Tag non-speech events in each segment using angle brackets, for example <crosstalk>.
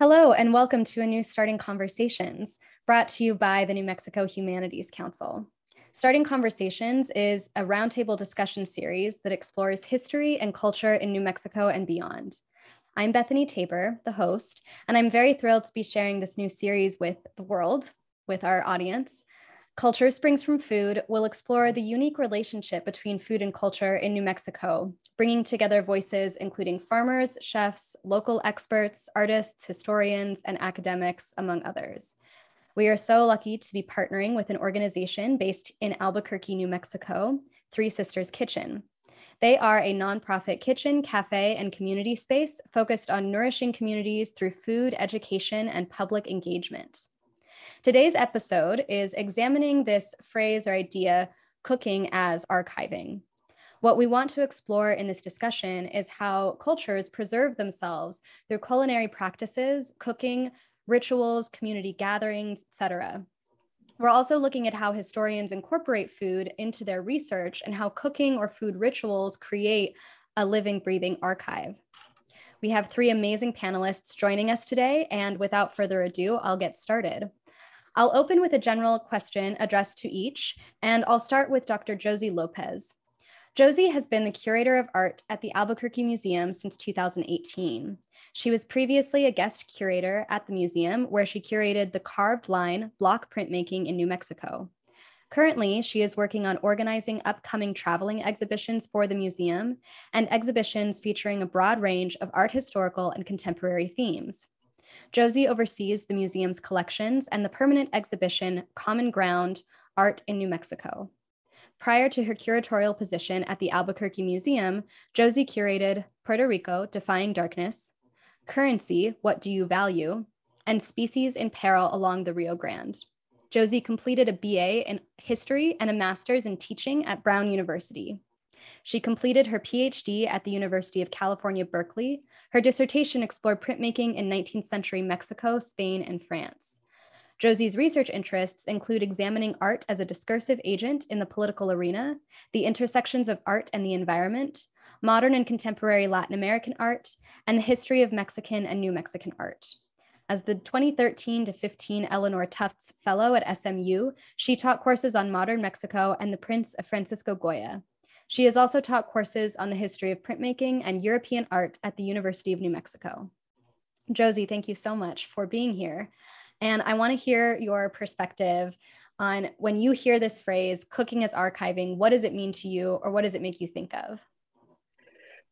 Hello, and welcome to a new Starting Conversations brought to you by the New Mexico Humanities Council. Starting Conversations is a roundtable discussion series that explores history and culture in New Mexico and beyond. I'm Bethany Tabor, the host, and I'm very thrilled to be sharing this new series with the world, with our audience. Culture Springs from Food will explore the unique relationship between food and culture in New Mexico, bringing together voices including farmers, chefs, local experts, artists, historians, and academics, among others. We are so lucky to be partnering with an organization based in Albuquerque, New Mexico, Three Sisters Kitchen. They are a nonprofit kitchen, cafe, and community space focused on nourishing communities through food, education, and public engagement. Today's episode is examining this phrase or idea, cooking as archiving. What we want to explore in this discussion is how cultures preserve themselves through culinary practices, cooking, rituals, community gatherings, etc. We're also looking at how historians incorporate food into their research and how cooking or food rituals create a living, breathing archive. We have three amazing panelists joining us today, and without further ado, I'll get started. I'll open with a general question addressed to each, and I'll start with Dr. Josie Lopez. Josie has been the curator of art at the Albuquerque Museum since 2018. She was previously a guest curator at the museum, where she curated the carved line block printmaking in New Mexico. Currently, she is working on organizing upcoming traveling exhibitions for the museum and exhibitions featuring a broad range of art historical and contemporary themes. Josie oversees the museum's collections and the permanent exhibition Common Ground Art in New Mexico. Prior to her curatorial position at the Albuquerque Museum, Josie curated Puerto Rico Defying Darkness, Currency What Do You Value, and Species in Peril along the Rio Grande. Josie completed a BA in history and a master's in teaching at Brown University. She completed her PhD at the University of California, Berkeley. Her dissertation explored printmaking in 19th century Mexico, Spain, and France. Josie's research interests include examining art as a discursive agent in the political arena, the intersections of art and the environment, modern and contemporary Latin American art, and the history of Mexican and New Mexican art. As the 2013 to 15 Eleanor Tufts Fellow at SMU, she taught courses on modern Mexico and the prints of Francisco Goya. She has also taught courses on the history of printmaking and European art at the University of New Mexico. Josie, thank you so much for being here. And I want to hear your perspective on when you hear this phrase, cooking as archiving, what does it mean to you or what does it make you think of?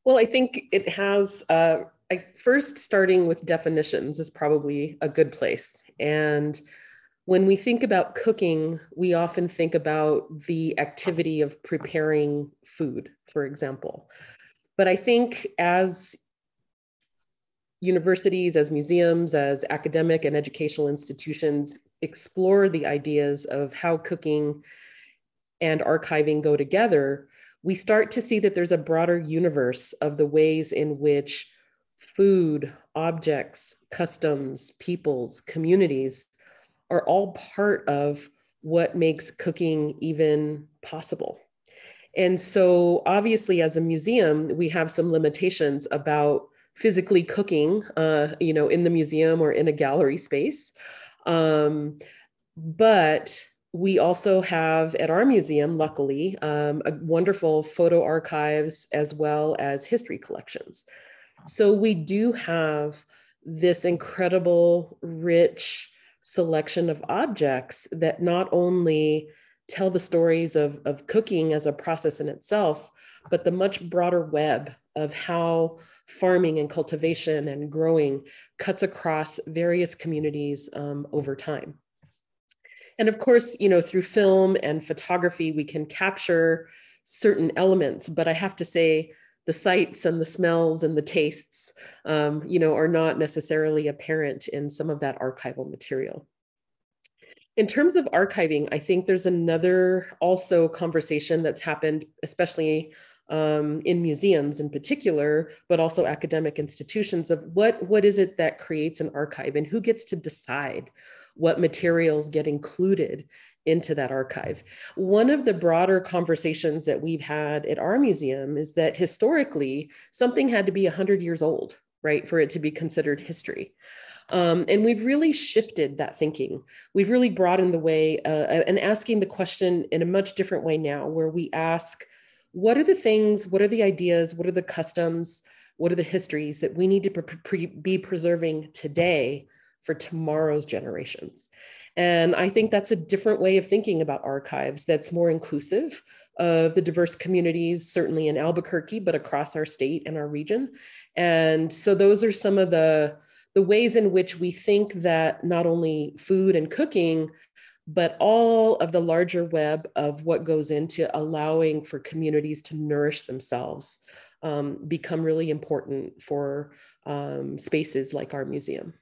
Well, I think it has, uh, I, first starting with definitions is probably a good place. And when we think about cooking, we often think about the activity of preparing food, for example. But I think as universities, as museums, as academic and educational institutions explore the ideas of how cooking and archiving go together, we start to see that there's a broader universe of the ways in which food, objects, customs, peoples, communities are all part of what makes cooking even possible. And so, obviously, as a museum, we have some limitations about physically cooking, uh, you know, in the museum or in a gallery space. Um, but we also have at our museum, luckily, um, a wonderful photo archives as well as history collections. So we do have this incredible, rich selection of objects that not only tell the stories of, of cooking as a process in itself, but the much broader web of how farming and cultivation and growing cuts across various communities um, over time. And of course, you know, through film and photography, we can capture certain elements, but I have to say, the sights and the smells and the tastes, um, you know, are not necessarily apparent in some of that archival material. In terms of archiving, I think there's another also conversation that's happened, especially um, in museums in particular, but also academic institutions of what, what is it that creates an archive and who gets to decide what materials get included into that archive. One of the broader conversations that we've had at our museum is that historically something had to be 100 years old right, for it to be considered history. Um, and we've really shifted that thinking. We've really broadened the way uh, uh, and asking the question in a much different way now, where we ask, what are the things, what are the ideas, what are the customs, what are the histories that we need to pre- pre- be preserving today for tomorrow's generations? And I think that's a different way of thinking about archives that's more inclusive of the diverse communities, certainly in Albuquerque, but across our state and our region. And so those are some of the, the ways in which we think that not only food and cooking, but all of the larger web of what goes into allowing for communities to nourish themselves um, become really important for um, spaces like our museum.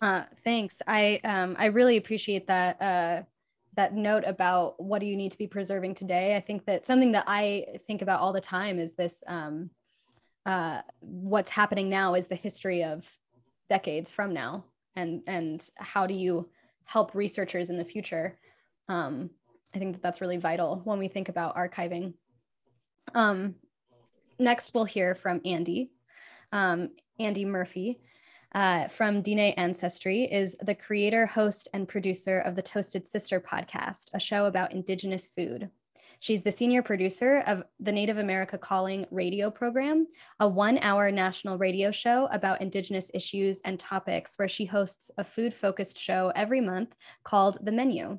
Uh, thanks. I um, I really appreciate that uh, that note about what do you need to be preserving today. I think that something that I think about all the time is this um, uh, what's happening now is the history of decades from now and and how do you help researchers in the future um, i think that that's really vital when we think about archiving um, next we'll hear from Andi um, Andi Murphy uh, from Diné Ancestry is the creator, host, and producer of the Toasted Sister podcast, a show about Indigenous food. She's the senior producer of the Native America Calling radio program, a one hour national radio show about Indigenous issues and topics where she hosts a food focused show every month called The Menu.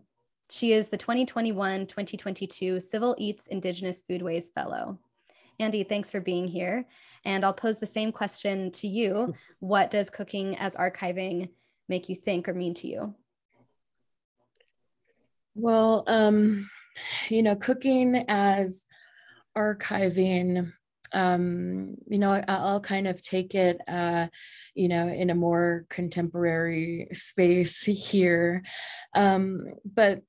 She is the 2021 2022 Civil Eats Indigenous Foodways Fellow. Andi, thanks for being here. And I'll pose the same question to you. What does cooking as archiving make you think or mean to you? Well, um, you know, cooking as archiving, um, you know, I, will kind of take it, uh, you know, in a more contemporary space <laughs> here. Um, but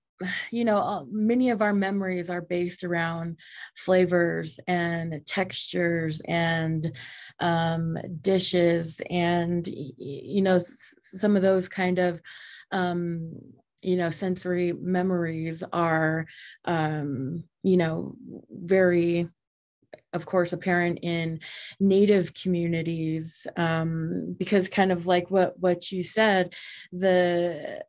you know, many of our memories are based around flavors and textures and um, dishes, and you know, some of those kind of um, you know sensory memories are um, you know very of course apparent in native communities um, because kind of like what what you said the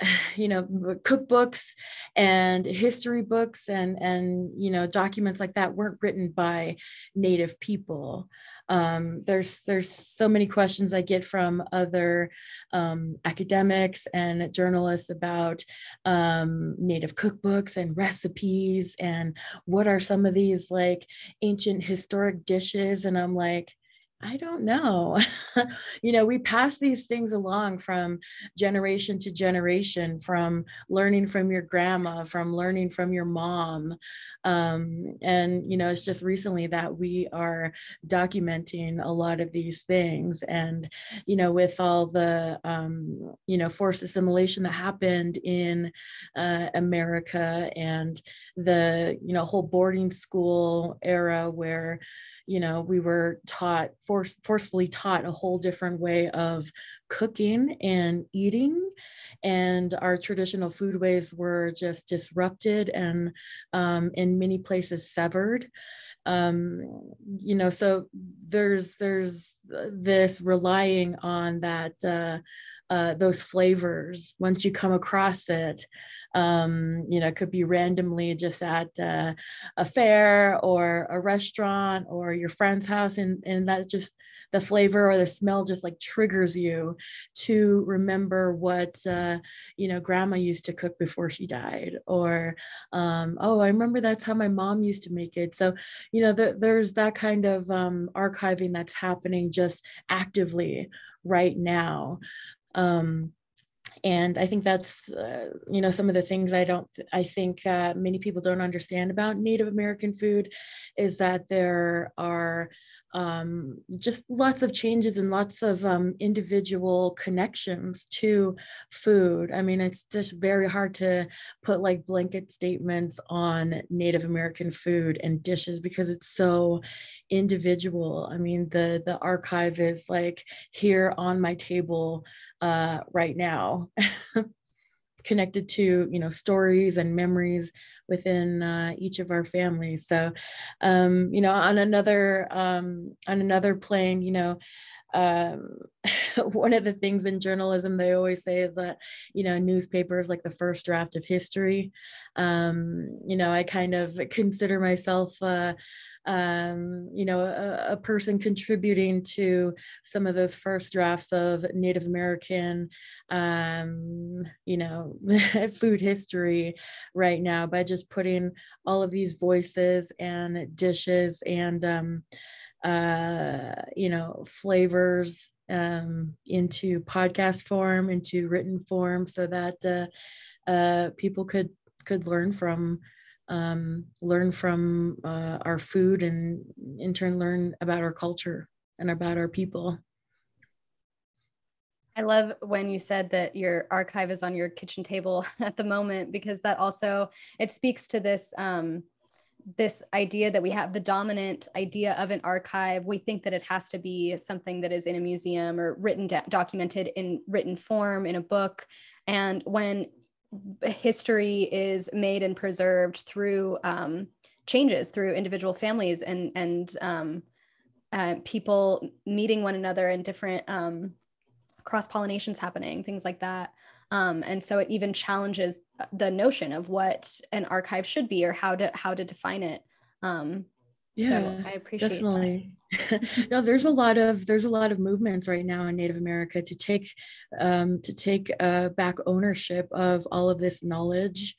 <sighs> you know cookbooks and history books and and you know documents like that weren't written by native people. Um, there's there's so many questions i get from other um, academics and journalists about um, native cookbooks and recipes and what are some of these like ancient historic dishes? And i'm like I don't know. <laughs> you know, we pass these things along from generation to generation, from learning from your grandma, from learning from your mom. Um, and, you know, it's just recently that we are documenting a lot of these things. And, you know, with all the, um, you know, forced assimilation that happened in uh, America and the, you know, whole boarding school era where, you know we were taught force, forcefully taught a whole different way of cooking and eating. And our traditional foodways were just disrupted and um, in many places severed. Um, you know so there's there's this relying on that uh, uh, those flavors once you come across it. Um, you know, it could be randomly just at uh, a fair or a restaurant or your friend's house, and and that just the flavor or the smell just like triggers you to remember what uh, you know grandma used to cook before she died or um, oh i remember that's how my mom used to make it. So you know the, there's that kind of um, archiving that's happening just actively right now um, and i think that's uh, you know some of the things i don't i think uh, many people don't understand about native american food is that there are um, just lots of changes and lots of um, individual connections to food. I mean it's just very hard to put like blanket statements on native american food and dishes because it's so individual. I mean the the archive is like here on my table uh, right now <laughs> connected to you know stories and memories within uh, each of our families. So um, you know on another um, on another plane you know um, <laughs> one of the things in journalism they always say is that you know newspapers like the first draft of history. Um, you know i kind of consider myself uh, um, you know a, a, person contributing to some of those first drafts of native american um, you know <laughs> food history right now by just putting all of these voices and dishes and um, uh, you know, flavors um, into podcast form, into written form, so that uh, uh, people could could learn from um, learn from uh, our food and in turn learn about our culture and about our people. I love when you said that your archive is on your kitchen table <laughs> at the moment because that also it speaks to this um, this idea that we have the dominant idea of an archive we think that it has to be something that is in a museum or written documented in written form in a book and when history is made and preserved through um, changes through individual families and and um, uh, people meeting one another and different um, cross pollinations happening things like that um, and so it even challenges the notion of what an archive should be or how to how to define it. Um, yeah, so I appreciate definitely. <laughs> no, there's a lot of there's a lot of movements right now in Native America to take um, to take uh, back ownership of all of this knowledge,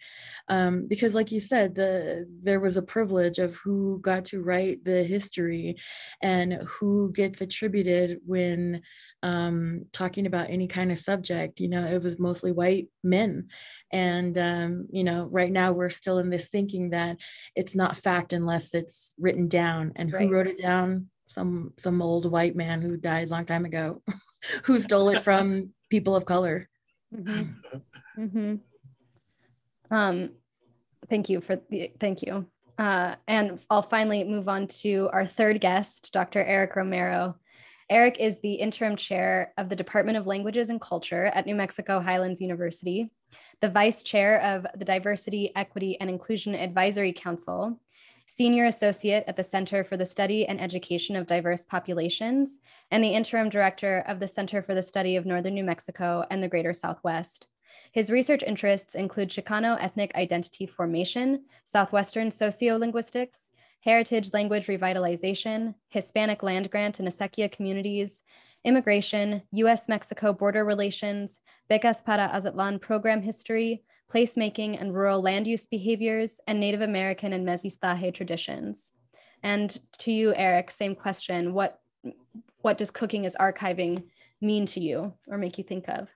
um, because like you said, the there was a privilege of who got to write the history, and who gets attributed when um, talking about any kind of subject. You know, it was mostly white men, and um, you know, right now we're still in this thinking that it's not fact unless it's written down, and right. who wrote it down some some old white man who died a long time ago <laughs> who stole it from people of color mm-hmm. <laughs> Mm-hmm. um thank you for the thank you uh, and I'll finally move on to our third guest, Dr. Eric Romero. Eric is the interim chair of the Department of Languages and Culture at New Mexico Highlands University, the vice chair of the Diversity, Equity, and Inclusion Advisory Council, Senior Associate at the Center for the Study and Education of Diverse Populations, and the Interim Director of the Center for the Study of Northern New Mexico and the Greater Southwest. His research interests include Chicano ethnic identity formation, Southwestern sociolinguistics, heritage language revitalization, Hispanic land grant and Acequia communities, immigration, US Mexico border relations, Becas para Aztlan program history, placemaking and rural land use behaviors, and Native American and Mestizaje traditions. And to you, Eric, same question. What, what does cooking as archiving mean to you or make you think of?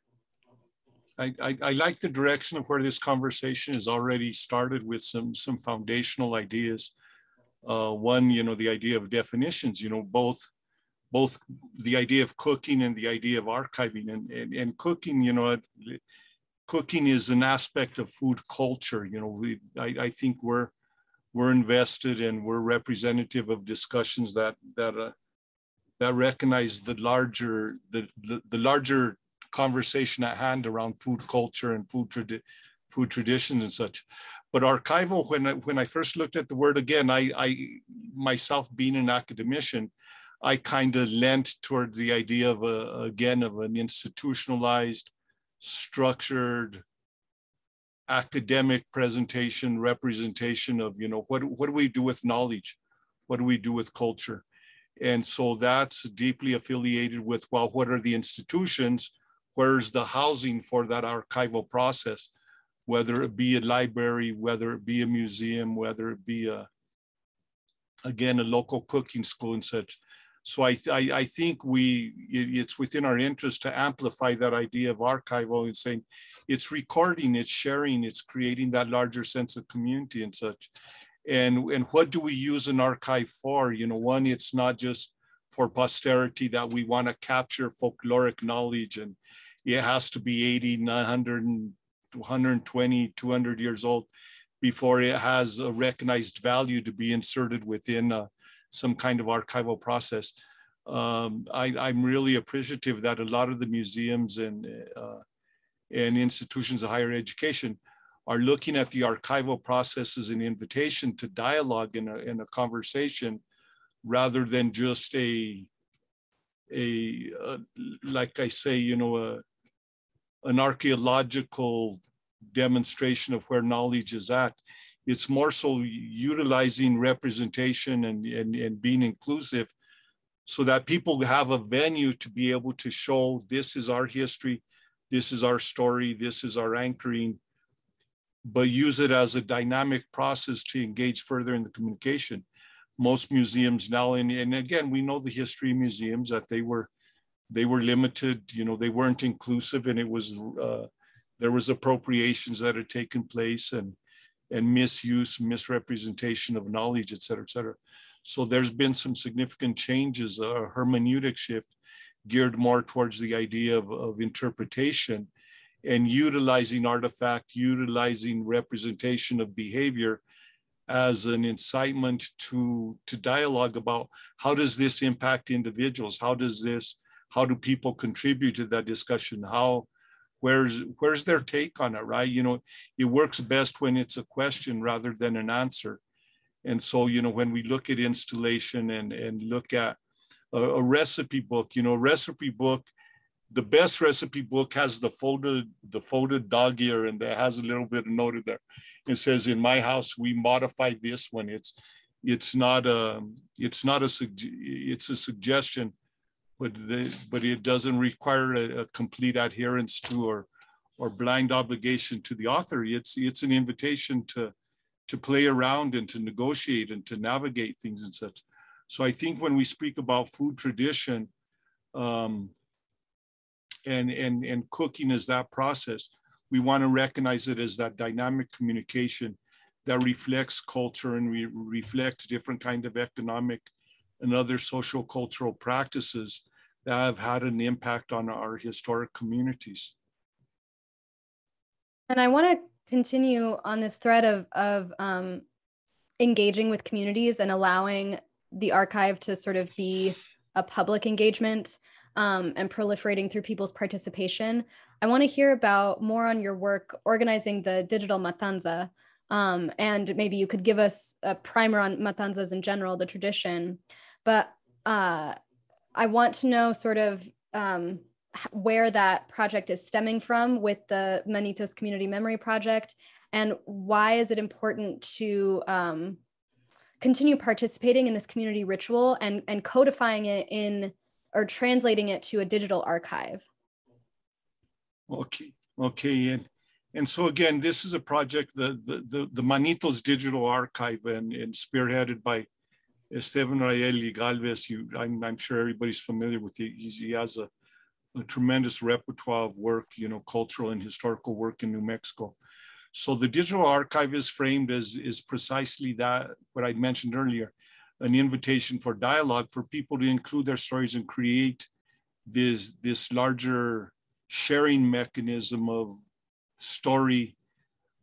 I, I, I, like the direction of where this conversation has already started with some, some foundational ideas. Uh, one, you know, the idea of definitions, you know, both both the idea of cooking and the idea of archiving and, and, and cooking, you know, cooking is an aspect of food culture. You know, we, I, I think we're, we're invested and we're representative of discussions that, that, uh, that recognize the larger, the, the, the, larger conversation at hand around food culture and food, tradi food traditions and such. But archival, when I, when I first looked at the word again, I, I myself being an academician, I kind of lent toward the idea of a, again, of an institutionalized structured academic presentation representation of you know what what do we do with knowledge? What do we do with culture? And so that's deeply affiliated with well what are the institutions? Where's the housing for that archival process whether it be a library whether it be a museum whether it be a again a local cooking school and such so I, I, I, think we, it's within our interest to amplify that idea of archival and saying it's recording, it's sharing, it's creating that larger sense of community and such. And, and what do we use an archive for? You know, one, it's not just for posterity that we want to capture folkloric knowledge and it has to be 80, 900, 120, 200 years old before it has a recognized value to be inserted within a, some kind of archival process. Um, I, am really appreciative that a lot of the museums and uh, and institutions of higher education are looking at the archival process as an invitation to dialogue in a, a conversation rather than just a, a, a like I say, you know, a, an archaeological demonstration of where knowledge is at. It's more so utilizing representation and, and, and being inclusive so that people have a venue to be able to show this is our history, this is our story, this is our anchoring, but use it as a dynamic process to engage further in the communication. Most museums now, and, and again, we know the history of museums that they were they were limited, you know, they weren't inclusive and it was uh, there was appropriations that had taken place and and misuse, misrepresentation of knowledge, et cetera, et cetera. So there's been some significant changes, a hermeneutic shift geared more towards the idea of, of interpretation and utilizing artifact, utilizing representation of behavior as an incitement to, to dialogue about how does this impact individuals? How does this, how do people contribute to that discussion? How, where's where's their take on it right? You know it works best when it's a question rather than an answer. And so you know when we look at installation and and look at a, a recipe book you know recipe book the best recipe book has the folded the folded dog ear and it has a little bit of noted there. It says in my house we modify this one it's it's not a it's not a it's a suggestion but the, but it doesn't require a, a, complete adherence to or or blind obligation to the author. It's it's an invitation to to play around and to negotiate and to navigate things and such. So I think when we speak about food tradition, um, and and and cooking as that process, we want to recognize it as that dynamic communication that reflects culture and we reflect different kind of economic and other social cultural practices that have had an impact on our historic communities. And I want to continue on this thread of, of um, engaging with communities and allowing the archive to sort of be a public engagement um, and proliferating through people's participation. I want to hear about more on your work organizing the digital Matanza. Um, and maybe you could give us a primer on Matanzas in general, the tradition. But uh, I want to know sort of um, where that project is stemming from with the Manitos Community Memory Project, and why is it important to um, continue participating in this community ritual and, and codifying it in or translating it to a digital archive? Okay, okay, and and so again, this is a project, the the the, the Manitos Digital Archive, and, and spearheaded by Esteban Rael-Galvez, you, I'm, I'm, sure everybody's familiar with it. He has a, a, tremendous repertoire of work, you know, cultural and historical work in New Mexico. So the digital archive is framed as is precisely that, what I mentioned earlier, an invitation for dialogue for people to include their stories and create this, this larger sharing mechanism of story,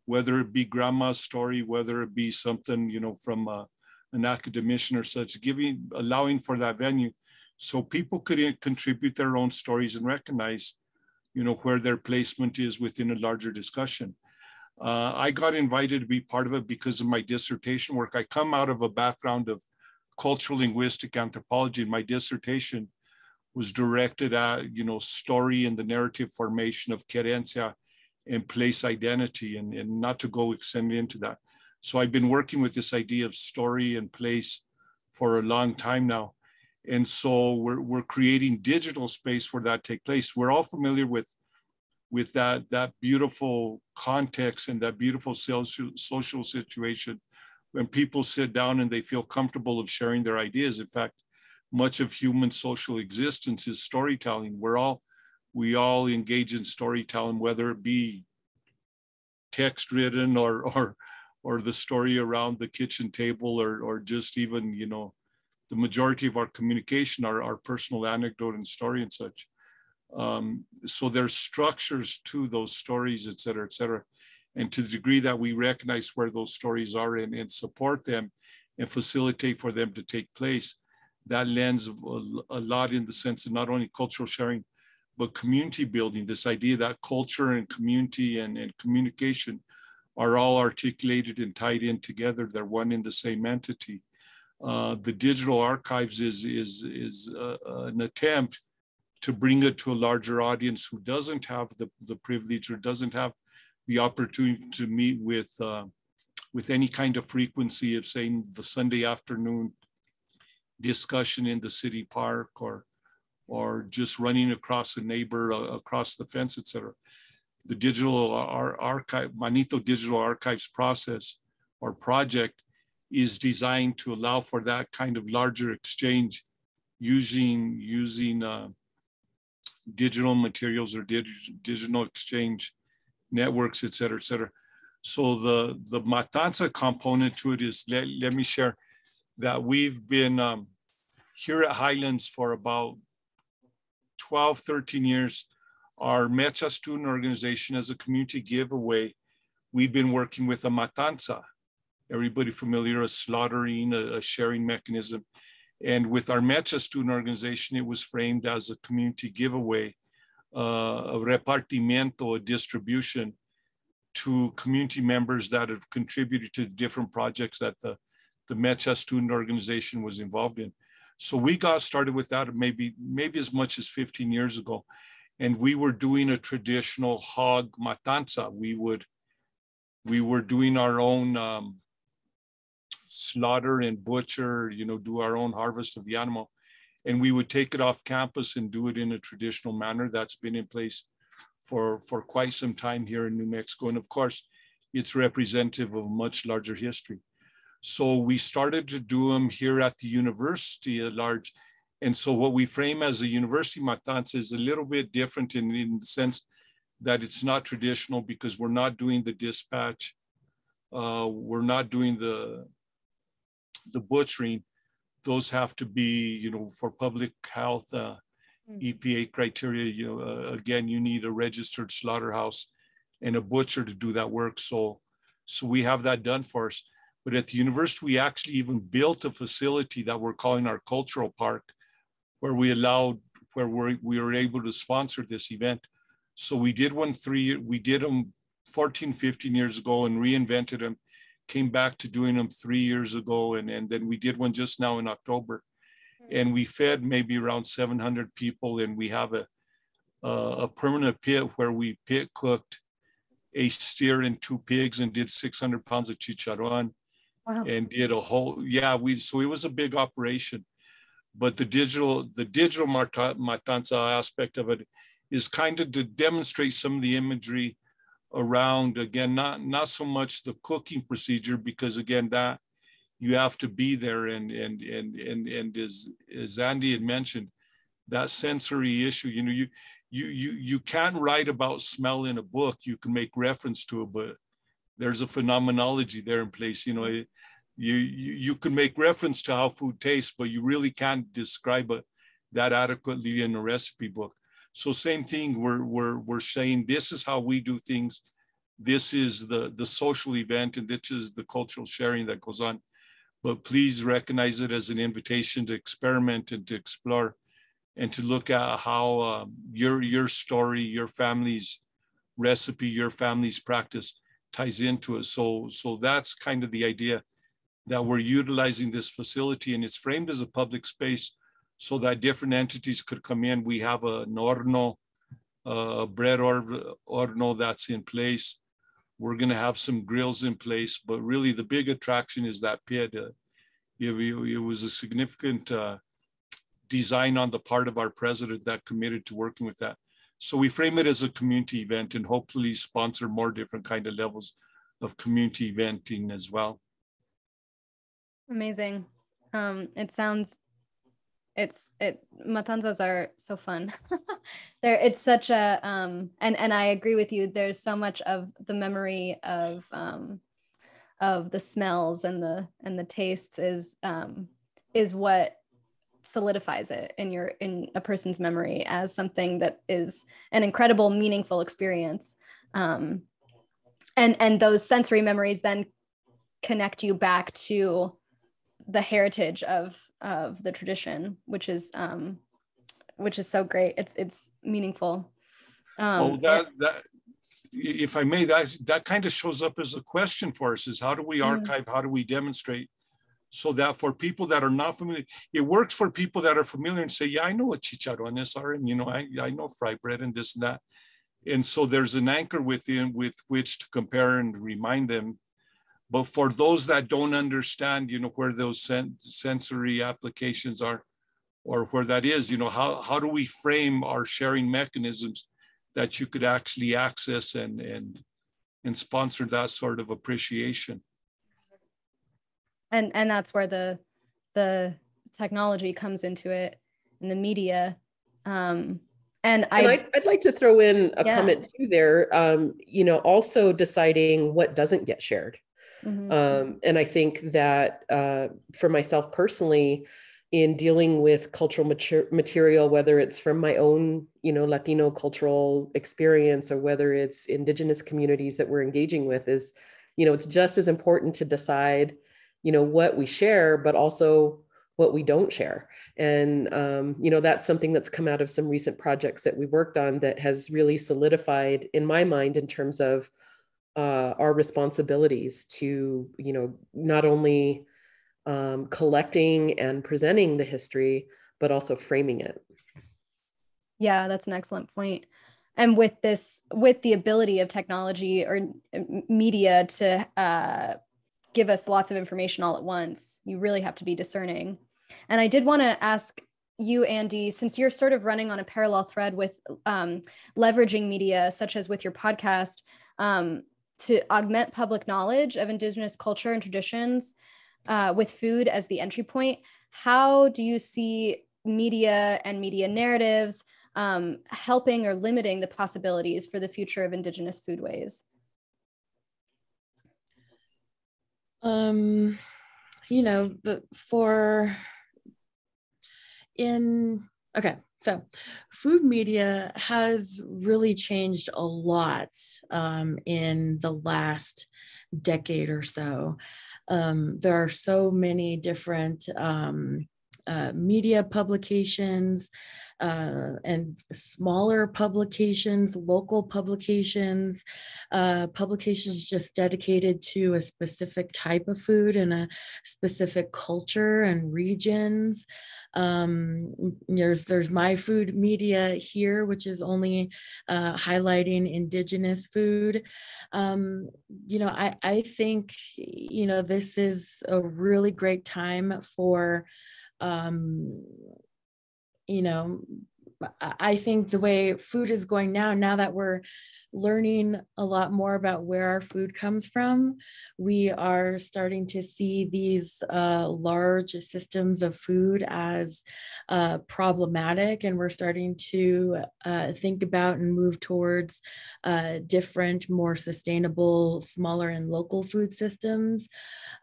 whether it be grandma's story, whether it be something, you know, from uh, an academician or such, giving, allowing for that venue so people could contribute their own stories and recognize, you know, where their placement is within a larger discussion. Uh, I got invited to be part of it because of my dissertation work. I come out of a background of cultural linguistic anthropology, and my dissertation was directed at, you know, story and the narrative formation of querencia and place identity, and, and not to go extend into that. So I've been working with this idea of story and place for a long time now. And so we're, we're creating digital space for that take place. We're all familiar with, with that, that beautiful context and that beautiful social, social situation when people sit down and they feel comfortable of sharing their ideas. In fact, much of human social existence is storytelling. We're all, we all engage in storytelling, whether it be text written or, or, or the story around the kitchen table or, or just even, you know, the majority of our communication, our, our personal anecdote and story and such. Um, so there's structures to those stories, et cetera, et cetera. And to the degree that we recognize where those stories are and, and support them and facilitate for them to take place, that lends a, a lot in the sense of not only cultural sharing, but community building, this idea that culture and community and, and communication are all articulated and tied in together. They're one in the same entity. Uh, the digital archives is, is, is uh, an attempt to bring it to a larger audience who doesn't have the, the privilege or doesn't have the opportunity to meet with, uh, with any kind of frequency of saying the Sunday afternoon discussion in the city park or, or just running across a neighbor, uh, across the fence, etc. The digital ar archive, Manito Digital Archives process or project is designed to allow for that kind of larger exchange using, using uh, digital materials or dig digital exchange networks, et cetera, et cetera. So the, the Matanza component to it is, let, let me share that we've been um, here at Highlands for about 12, 13 years. Our Mecha student organization as a community giveaway, we've been working with a Matanza. Everybody familiar, a slaughtering, a, a sharing mechanism. And with our Mecha student organization, it was framed as a community giveaway, uh, a repartimiento, a distribution to community members that have contributed to the different projects that the, the Mecha student organization was involved in. So we got started with that maybe, maybe as much as 15 years ago. And we were doing a traditional hog matanza. We would, we were doing our own um, slaughter and butcher, you know, do our own harvest of the animal. And we would take it off campus and do it in a traditional manner that's been in place for, for quite some time here in New Mexico. And of course, it's representative of much larger history. So we started to do them here at the university at large. And so what we frame as a university matanza is a little bit different in, in the sense that it's not traditional because we're not doing the dispatch. Uh, we're not doing the, the butchering, those have to be, you know, for public health, uh, hmm. EPA criteria, you know, uh, again, you need a registered slaughterhouse and a butcher to do that work. So, so we have that done for us. But at the university, we actually even built a facility that we're calling our cultural park, where we allowed, where we're, we were able to sponsor this event. So we did one three, we did them 14, 15 years ago and reinvented them came back to doing them three years ago, and, and then we did one just now in October. Hmm. And we fed maybe around 700 people, and we have a, a permanent pit where we pit cooked a steer and two pigs and did 600 pounds of chicharron wow. and did a whole, yeah, we, so it was a big operation. But the digital, the digital matanza aspect of it is kind of to demonstrate some of the imagery around again not not so much the cooking procedure because again that you have to be there. And and and and and as as Andi had mentioned that sensory issue you know you you you you can't write about smell in a book. You can make reference to it but there's a phenomenology there in place you know you you, you can make reference to how food tastes but you really can't describe it that adequately in a recipe book so same thing, we're, we're, we're saying this is how we do things. This is the, the social event and this is the cultural sharing that goes on. But please recognize it as an invitation to experiment and to explore and to look at how um, your, your story, your family's recipe, your family's practice ties into it. So, so that's kind of the idea that we're utilizing this facility and it's framed as a public space so that different entities could come in. We have an horno, a bread horno that's in place. We're going to have some grills in place, but really the big attraction is that pit. Uh, it, it, was a significant uh, design on the part of our president that committed to working with that. So we frame it as a community event and hopefully sponsor more different kind of levels of community eventing as well. Amazing. Um, it sounds it's it matanzas are so fun. <laughs> There it's such a um and and i agree with you. There's so much of the memory of um of the smells and the and the tastes is um is what solidifies it in your in a person's memory as something that is an incredible meaningful experience. Um and and those sensory memories then connect you back to the heritage of of the tradition, which is um, which is so great. It's it's meaningful. Um, oh, that that if I may, that that kind of shows up as a question for us: is how do we mm. archive? Mm. How do we demonstrate? So that for people that are not familiar, it works for people that are familiar and say, "Yeah, I know what chicharrones are, and you know, I, I know fry bread and this and that." And so there's an anchor within with which to compare and remind them. But for those that don't understand, you know, where those sen- sensory applications are, or where that is, you know, how, how do we frame our sharing mechanisms that you could actually access and and and sponsor that sort of appreciation? And and that's where the the technology comes into it and the media. Um and, and I, would like to throw in a yeah. comment too there um you know also deciding what doesn't get shared mm-hmm. um and i think that uh for myself personally in dealing with cultural mater- material whether it's from my own you know latino cultural experience or whether it's indigenous communities that we're engaging with is you know it's just as important to decide you know what we share but also what we don't share and um, you know that's something that's come out of some recent projects that we worked on that has really solidified in my mind in terms of uh, our responsibilities to you know not only um, collecting and presenting the history, but also framing it. Yeah, that's an excellent point. And with this, with the ability of technology or media to uh, give us lots of information all at once, you really have to be discerning. And I did want to ask you, Andi, since you're sort of running on a parallel thread with um, leveraging media, such as with your podcast, um, to augment public knowledge of Indigenous culture and traditions, uh, with food as the entry point, how do you see media and media narratives um, helping or limiting the possibilities for the future of Indigenous foodways? Um, you know, the, for in, okay, so food media has really changed a lot um, in the last decade or so. Um, there are so many different um, uh, media publications uh, and smaller publications, local publications, uh, publications just dedicated to a specific type of food and a specific culture and regions. Um, there's there's my food media here, which is only uh, highlighting indigenous food. Um, you know, I I think you know this is a really great time for um, you know, I think the way food is going now, now that we're learning a lot more about where our food comes from, we are starting to see these uh, large systems of food as uh, problematic, and we're starting to uh, think about and move towards uh, different, more sustainable, smaller, and local food systems.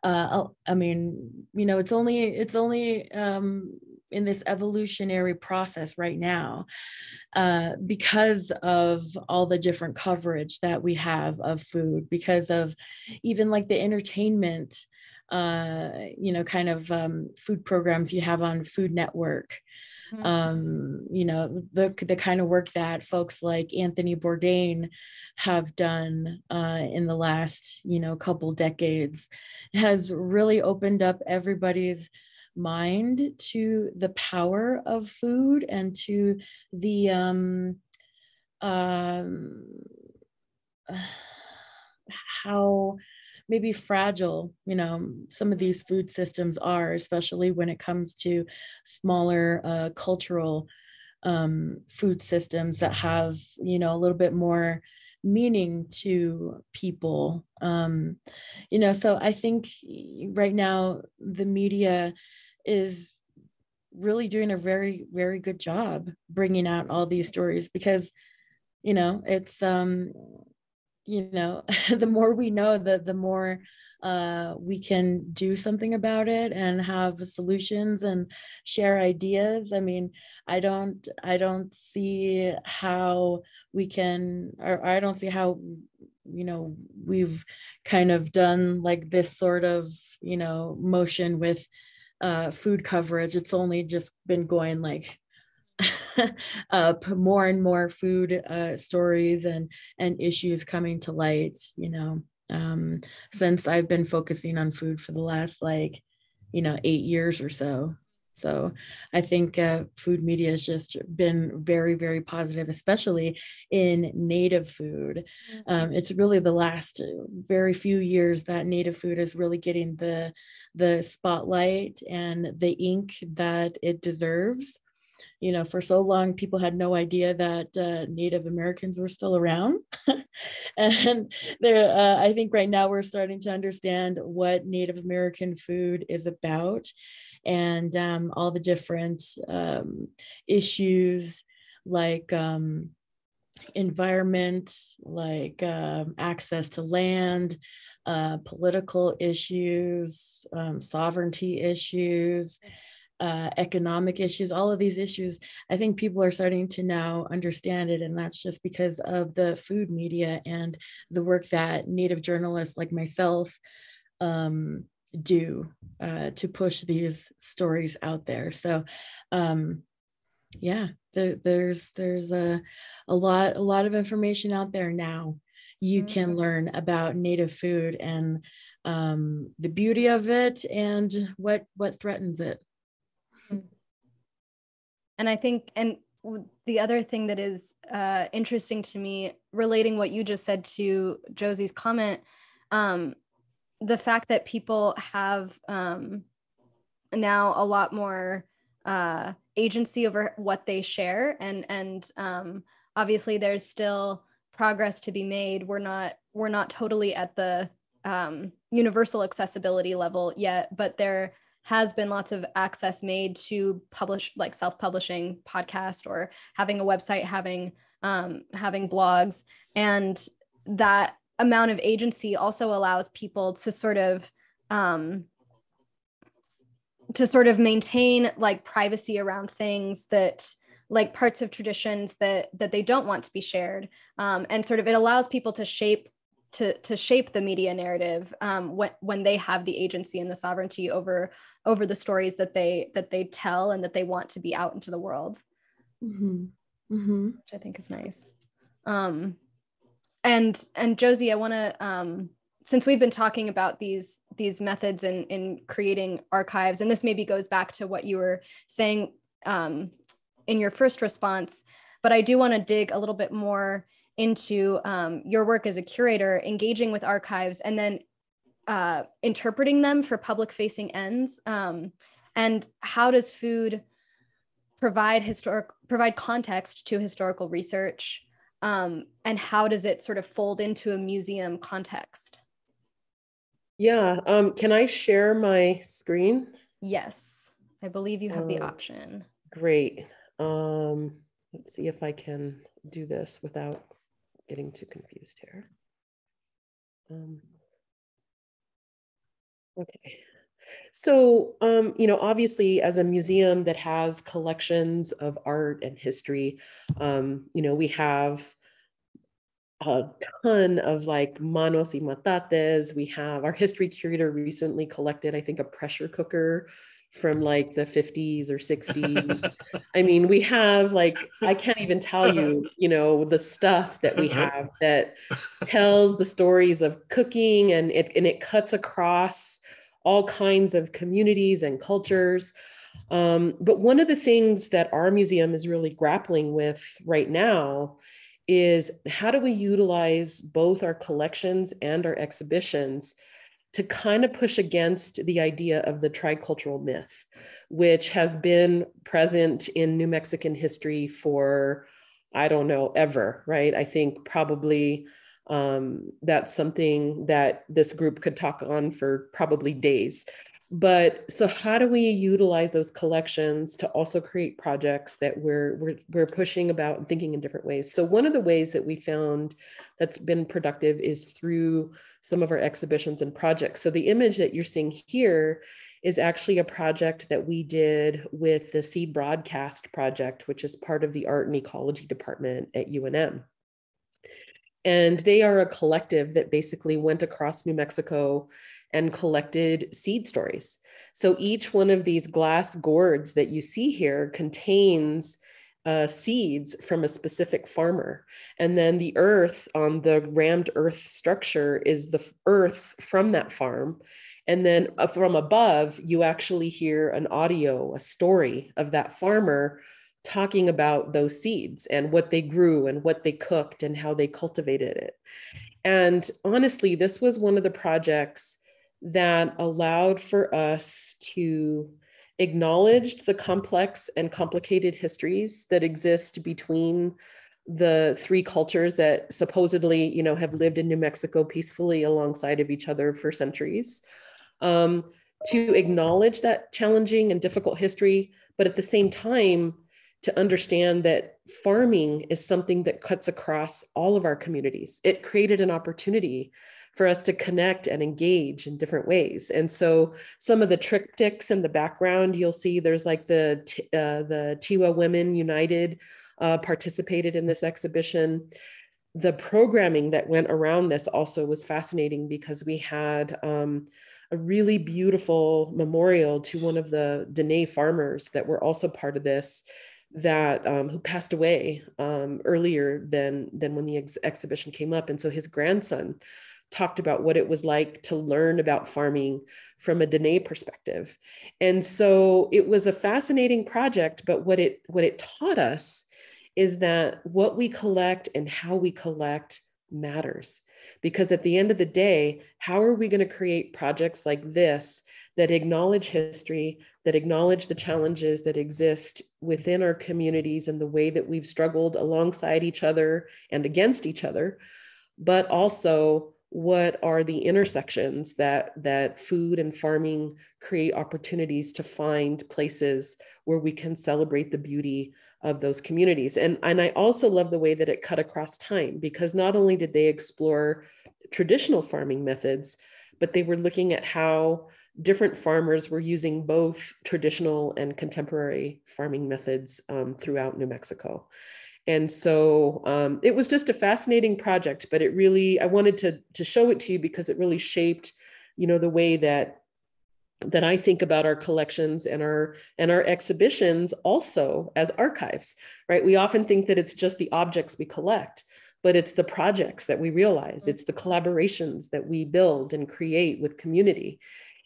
Uh, I mean, you know, it's only it's only um, in this evolutionary process right now uh, because of all the different coverage that we have of food, because of even like the entertainment, uh, you know, kind of um, food programs you have on Food Network. Mm-hmm. Um, you know, the the kind of work that folks like Anthony Bourdain have done uh, in the last, you know, couple decades has really opened up everybody's mind to the power of food and to the um, um, <sighs> how maybe fragile you know some of these food systems are especially when it comes to smaller uh, cultural um, food systems that have you know a little bit more meaning to people. Um, you know so i think right now the media is really doing a very very good job bringing out all these stories because you know it's um you know <laughs> the more we know the the more uh, we can do something about it and have solutions and share ideas. I mean i don't i don't see how we can or i don't see how you know we've kind of done like this sort of you know motion with uh, food coverage. It's only just been going like <laughs> up more and more food uh, stories and and issues coming to light you know um, since i've been focusing on food for the last like you know eight years or so so I think uh, food media has just been very, very positive, especially in native food. Mm-hmm. Um, it's really the last very few years that native food is really getting the the spotlight and the ink that it deserves. You know, for so long, people had no idea that uh, Native Americans were still around, <laughs> and there, uh, I think right now we're starting to understand what Native American food is about and um, all the different um, issues like um, environment, like um, access to land, uh, political issues, um, sovereignty issues. Uh, economic issues, all of these issues, I think people are starting to now understand it. And that's just because of the food media and the work that Native journalists like myself um, do uh, to push these stories out there. So, um, yeah, there, there's there's a a lot a lot of information out there now. You mm-hmm. can learn about native food and um, the beauty of it and what what threatens it. Mm-hmm. And I think and the other thing that is uh, interesting to me, relating what you just said to Josie's comment, um, the fact that people have um, now a lot more uh, agency over what they share and and um, obviously there's still progress to be made. We're not we're not totally at the um, universal accessibility level yet but there has been lots of access made to publish like self-publishing podcast or having a website having um, having blogs. And that amount of agency also allows people to sort of um, to sort of maintain like privacy around things that like parts of traditions that that they don't want to be shared um, and sort of it allows people to shape to to shape the media narrative um, when when they have the agency and the sovereignty over over the stories that they that they tell and that they want to be out into the world mm-hmm. Mm-hmm. which i think is nice um, and and Josie, I want to um, since we've been talking about these these methods in in creating archives, and this maybe goes back to what you were saying um, in your first response, but I do want to dig a little bit more into um, your work as a curator, engaging with archives, and then uh, interpreting them for public facing ends. Um, and how does food provide historic provide context to historical research? Um, and how does it sort of fold into a museum context? Yeah, um, can I share my screen? Yes, I believe you have uh, the option. Great. Um, let's see if I can do this without getting too confused here. Um, okay. So, um, you know, obviously, as a museum that has collections of art and history, um, you know, we have a ton of like manos y metates. We have our history curator recently collected, I think, a pressure cooker from like the 50s or 60s. <laughs> I mean, we have like, I can't even tell you, <laughs> you know, the stuff that we have that tells the stories of cooking and it and it cuts across all kinds of communities and cultures. Um, but one of the things that our museum is really grappling with right now is how do we utilize both our collections and our exhibitions to kind of push against the idea of the tricultural myth, which has been present in New Mexican history for, I don't know, ever, right? I think probably um, that's something that this group could talk on for probably days. But so how do we utilize those collections to also create projects that we're, we're, we're pushing about and thinking in different ways? So one of the ways that we found that's been productive is through some of our exhibitions and projects. So the image that you're seeing here is actually a project that we did with the Seed Broadcast Project, which is part of the Art and Ecology Department at UNM. And they are a collective that basically went across New Mexico and collected seed stories. So each one of these glass gourds that you see here contains uh, seeds from a specific farmer. And then the earth on the rammed earth structure is the earth from that farm. And then uh, from above, you actually hear an audio, a story of that farmer talking about those seeds and what they grew and what they cooked and how they cultivated it. And honestly, this was one of the projects that allowed for us to acknowledge the complex and complicated histories that exist between the three cultures that supposedly you know have lived in new mexico peacefully alongside of each other for centuries um, to acknowledge that challenging and difficult history but at the same time to understand that farming is something that cuts across all of our communities it created an opportunity for us to connect and engage in different ways. And so some of the triptychs in the background, you'll see there's like the, uh, the Tewa Women United uh, participated in this exhibition. The programming that went around this also was fascinating because we had um, a really beautiful memorial to one of the Dene farmers that were also part of this that um, who passed away um, earlier than than when the ex- exhibition came up and so his grandson talked about what it was like to learn about farming from a Dene perspective. And so it was a fascinating project, but what it what it taught us is that what we collect and how we collect matters. Because at the end of the day, how are we going to create projects like this that acknowledge history, that acknowledge the challenges that exist within our communities and the way that we've struggled alongside each other and against each other, but also what are the intersections that that food and farming create opportunities to find places where we can celebrate the beauty of those communities. And and i also love the way that it cut across time because not only did they explore traditional farming methods but they were looking at how different farmers were using both traditional and contemporary farming methods um, throughout new mexico. And so um, it was just a fascinating project but it really i wanted to to show it to you because it really shaped you know the way that that i think about our collections and our and our exhibitions also as archives right? We often think that it's just the objects we collect but it's the projects that we realize. It's the collaborations that we build and create with community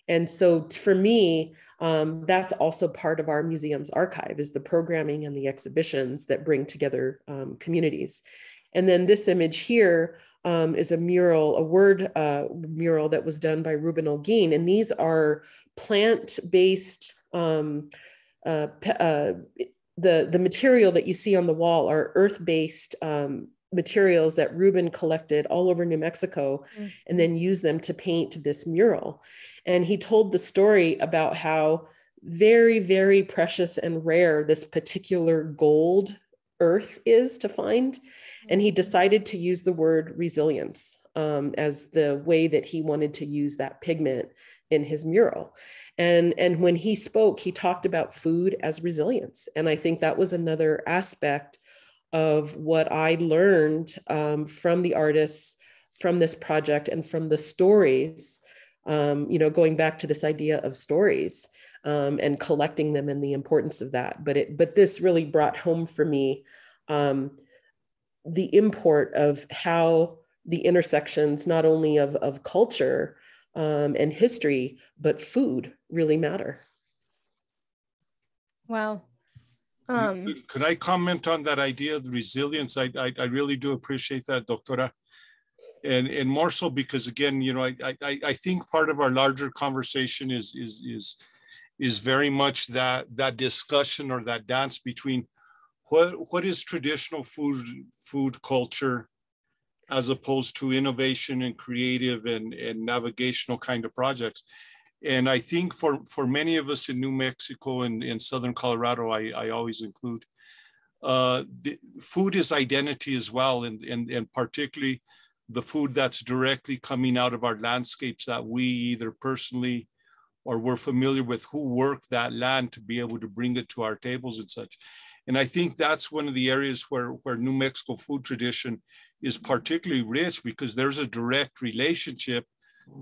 and so for me um, that's also part of our museum's archive is the programming and the exhibitions that bring together um, communities. And then this image here um, is a mural, a word uh, mural that was done by Ruben Olguin. And these are plant-based, um, uh, uh, the, the material that you see on the wall are earth-based um, materials that Ruben collected all over New Mexico mm-hmm. and then used them to paint this mural. And he told the story about how very, very precious and rare this particular gold earth is to find. And he mm-hmm. decided to use the word resilience um, as the way that he wanted to use that pigment in his mural. And, and when he spoke, he talked about food as resilience. And I think that was another aspect of what I learned um, from the artists, from this project, and from the stories um, you know, going back to this idea of stories um, and collecting them and the importance of that. But it, but this really brought home for me um, the import of how the intersections, not only of, of culture um, and history, but food really matter. Wow. Um, Could I comment on that idea of resilience? I, I, I really do appreciate that, Doctora and and more so because again you know I, I i think part of our larger conversation is is is is very much that that discussion or that dance between what what is traditional food food culture as opposed to innovation and creative and and navigational kind of projects. And i think for for many of us in new mexico and in southern colorado i i always include uh, the, food is identity as well and and, and particularly the food that's directly coming out of our landscapes that we either personally or we're familiar with who work that land to be able to bring it to our tables and such. And I think that's one of the areas where, where New Mexico food tradition is particularly rich because there's a direct relationship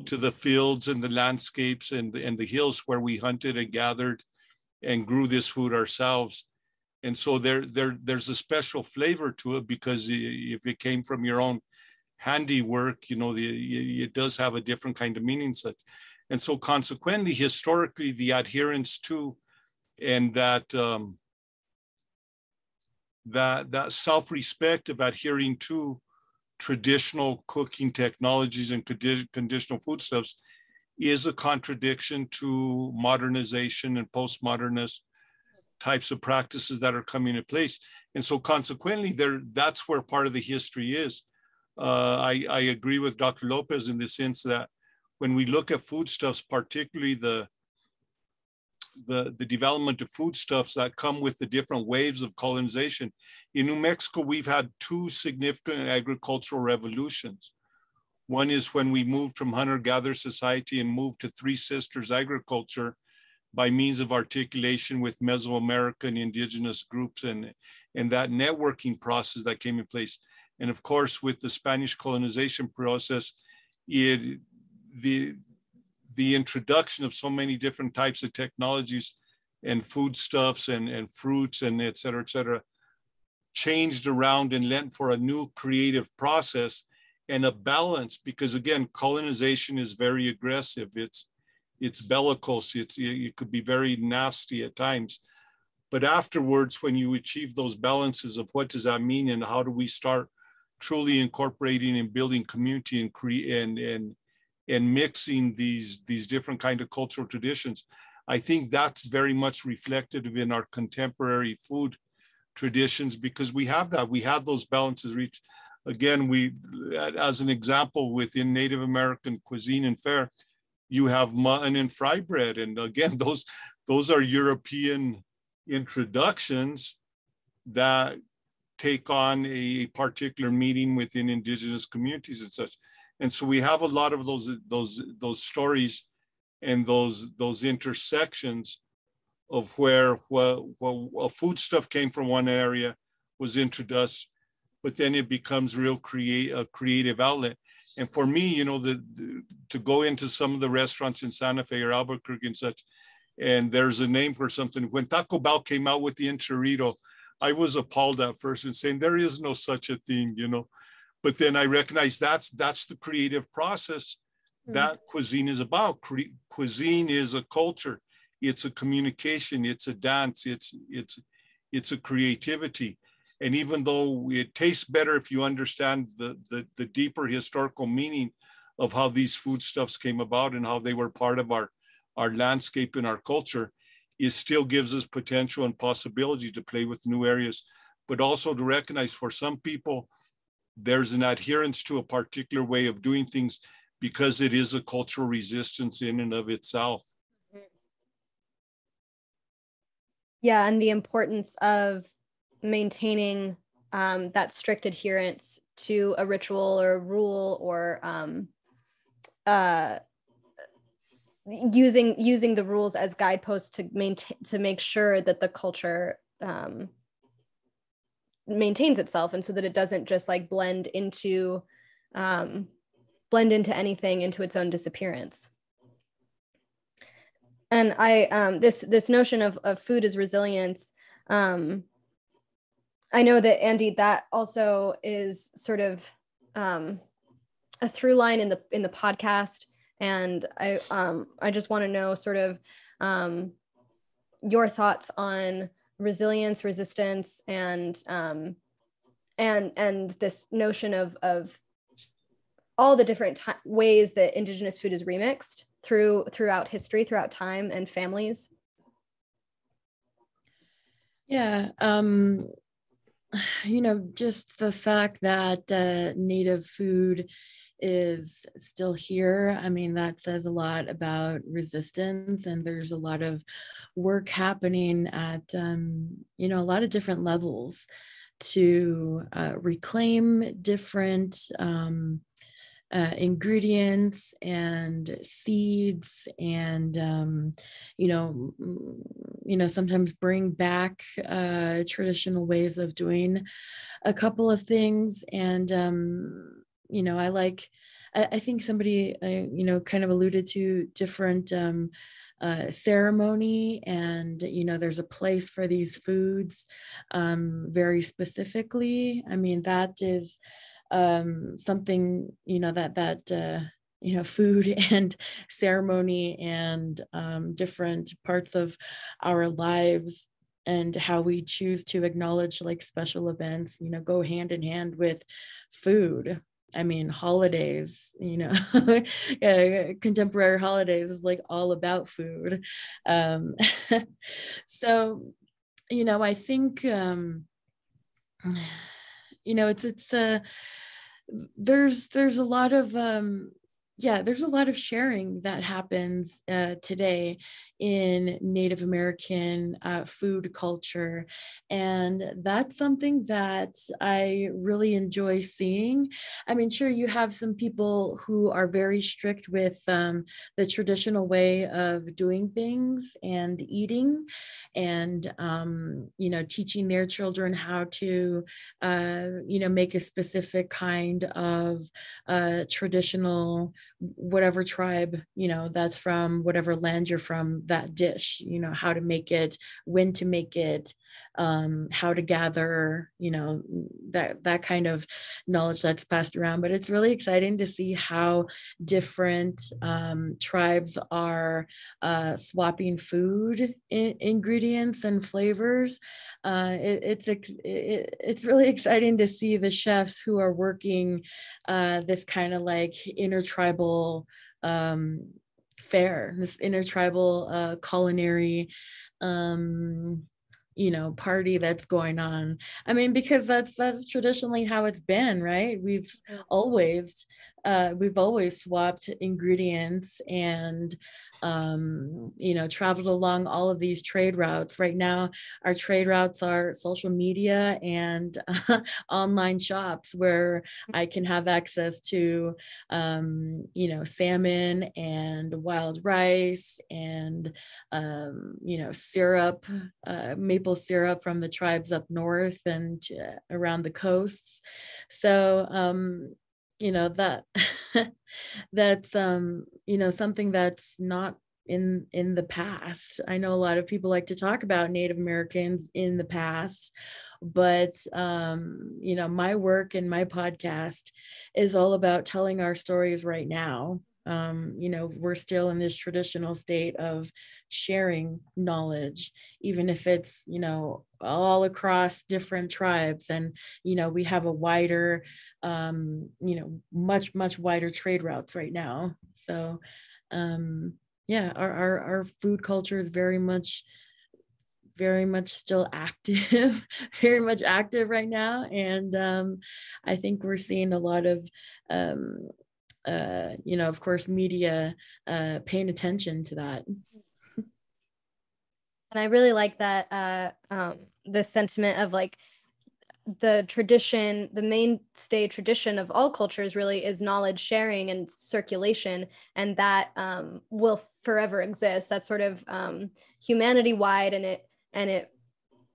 to the fields and the landscapes and the, and the hills where we hunted and gathered and grew this food ourselves. and so there there there's a special flavor to it because if it came from your own handiwork you know the, it does have a different kind of meaning set and so consequently historically the adherence to and that um, that that self-respect of adhering to traditional cooking technologies and condi- conditional foodstuffs is a contradiction to modernization and postmodernist types of practices that are coming in place. And so consequently, there that's where part of the history is. Uh, I, I agree with Dr. Lopez in the sense that when we look at foodstuffs, particularly the the, the development of foodstuffs that come with the different waves of colonization. In New Mexico, we've had two significant agricultural revolutions. One is when we moved from hunter-gatherer society and moved to Three Sisters agriculture by means of articulation with Mesoamerican indigenous groups and, and that networking process that came in place. And of course, with the Spanish colonization process, it, the, the introduction of so many different types of technologies and foodstuffs and, and fruits and et cetera, et cetera, changed around and lent for a new creative process and a balance because again, colonization is very aggressive. It's, it's bellicose, it's, it could be very nasty at times. But afterwards, when you achieve those balances of what does that mean and how do we start truly incorporating and building community and and, and and mixing these these different kind of cultural traditions i think that's very much reflected in our contemporary food traditions because we have that. We have those balances reached again we as an example within native american cuisine and fare you have mutton and fry bread and again <laughs> those those are european introductions that take on a particular meeting within indigenous communities and such. And so we have a lot of those those those stories and those those intersections of where well, a foodstuff came from one area was introduced but then it becomes real create a creative outlet. And for me you know the, the, to go into some of the restaurants in santa fe or albuquerque and such and there's a name for something. When taco bell came out with the enchilada i was appalled at first and saying there is no such a thing you know but then I recognize that's that's the creative process mm. that cuisine is about. Cre- cuisine is a culture, it's a communication, it's a dance, it's it's it's a creativity. And even though it tastes better if you understand the, the, the deeper historical meaning of how these foodstuffs came about and how they were part of our, our landscape and our culture, it still gives us potential and possibility to play with new areas, but also to recognize for some people, there's an adherence to a particular way of doing things because it is a cultural resistance in and of itself. Yeah, and the importance of maintaining um, that strict adherence to a ritual or a rule or um, uh, using using the rules as guideposts to maintain to make sure that the culture um, maintains itself and so that it doesn't just like blend into um, blend into anything into its own disappearance. And i um, this this notion of, of food as resilience um, i know that Andi that also is sort of um, a through line in the in the podcast and i um, i just want to know sort of um, your thoughts on resilience, resistance, and um, and and this notion of of all the different t- ways that indigenous food is remixed through throughout history, throughout time, and families. Yeah, um, you know, just the fact that uh, native food is still here. I mean, that says a lot about resistance, and there's a lot of work happening at, um, you know, a lot of different levels to uh, reclaim different um, uh, ingredients and seeds and um, you know you know sometimes bring back uh, traditional ways of doing a couple of things and um, you know, I like, I, I think somebody, uh, you know, kind of alluded to different um, uh, ceremony and you know there's a place for these foods um, very specifically. I mean that is um, something you know that that uh, you know <laughs> food and ceremony and um, different parts of our lives and how we choose to acknowledge like special events you know go hand in hand with food i mean holidays you know <laughs> contemporary holidays is like all about food. Um <laughs> so you know i think um you know it's it's uh, there's there's a lot of um yeah, there's a lot of sharing that happens uh, today in Native American uh, food culture. And that's something that I really enjoy seeing. I mean, sure, you have some people who are very strict with um, the traditional way of doing things and eating and, um, you know, teaching their children how to, uh, you know, make a specific kind of uh, traditional whatever tribe you know that's from whatever land you're from that dish you know how to make it when to make it um, how to gather, you know, that that kind of knowledge that's passed around. But it's really exciting to see how different um, tribes are uh, swapping food in, ingredients and flavors. Uh, it, it's it, it's really exciting to see the chefs who are working uh, this kind of like intertribal um, fair, this intertribal uh, culinary um, you know party that's going on. I mean because that's that's traditionally how it's been right? We've always uh, we've always swapped ingredients and um, you know traveled along all of these trade routes. Right now our trade routes are social media and uh, <laughs> online shops where i can have access to um, you know salmon and wild rice and um, you know syrup uh, maple syrup from the tribes up north and uh, around the coasts. So um, you know that <laughs> that's um you know something that's not in in the past. I know a lot of people like to talk about native americans in the past but um you know my work and my podcast is all about telling our stories right now um, you know we're still in this traditional state of sharing knowledge even if it's you know all across different tribes and you know we have a wider um, you know much much wider trade routes right now so um, yeah our, our our food culture is very much very much still active, <laughs> very much active right now. And um, I think we're seeing a lot of um, uh, you know, of course, media uh, paying attention to that. And I really like that uh, um, the sentiment of like the tradition, the mainstay tradition of all cultures really is knowledge sharing and circulation, and that um, will forever exist. That's sort of um, humanity wide, and it and it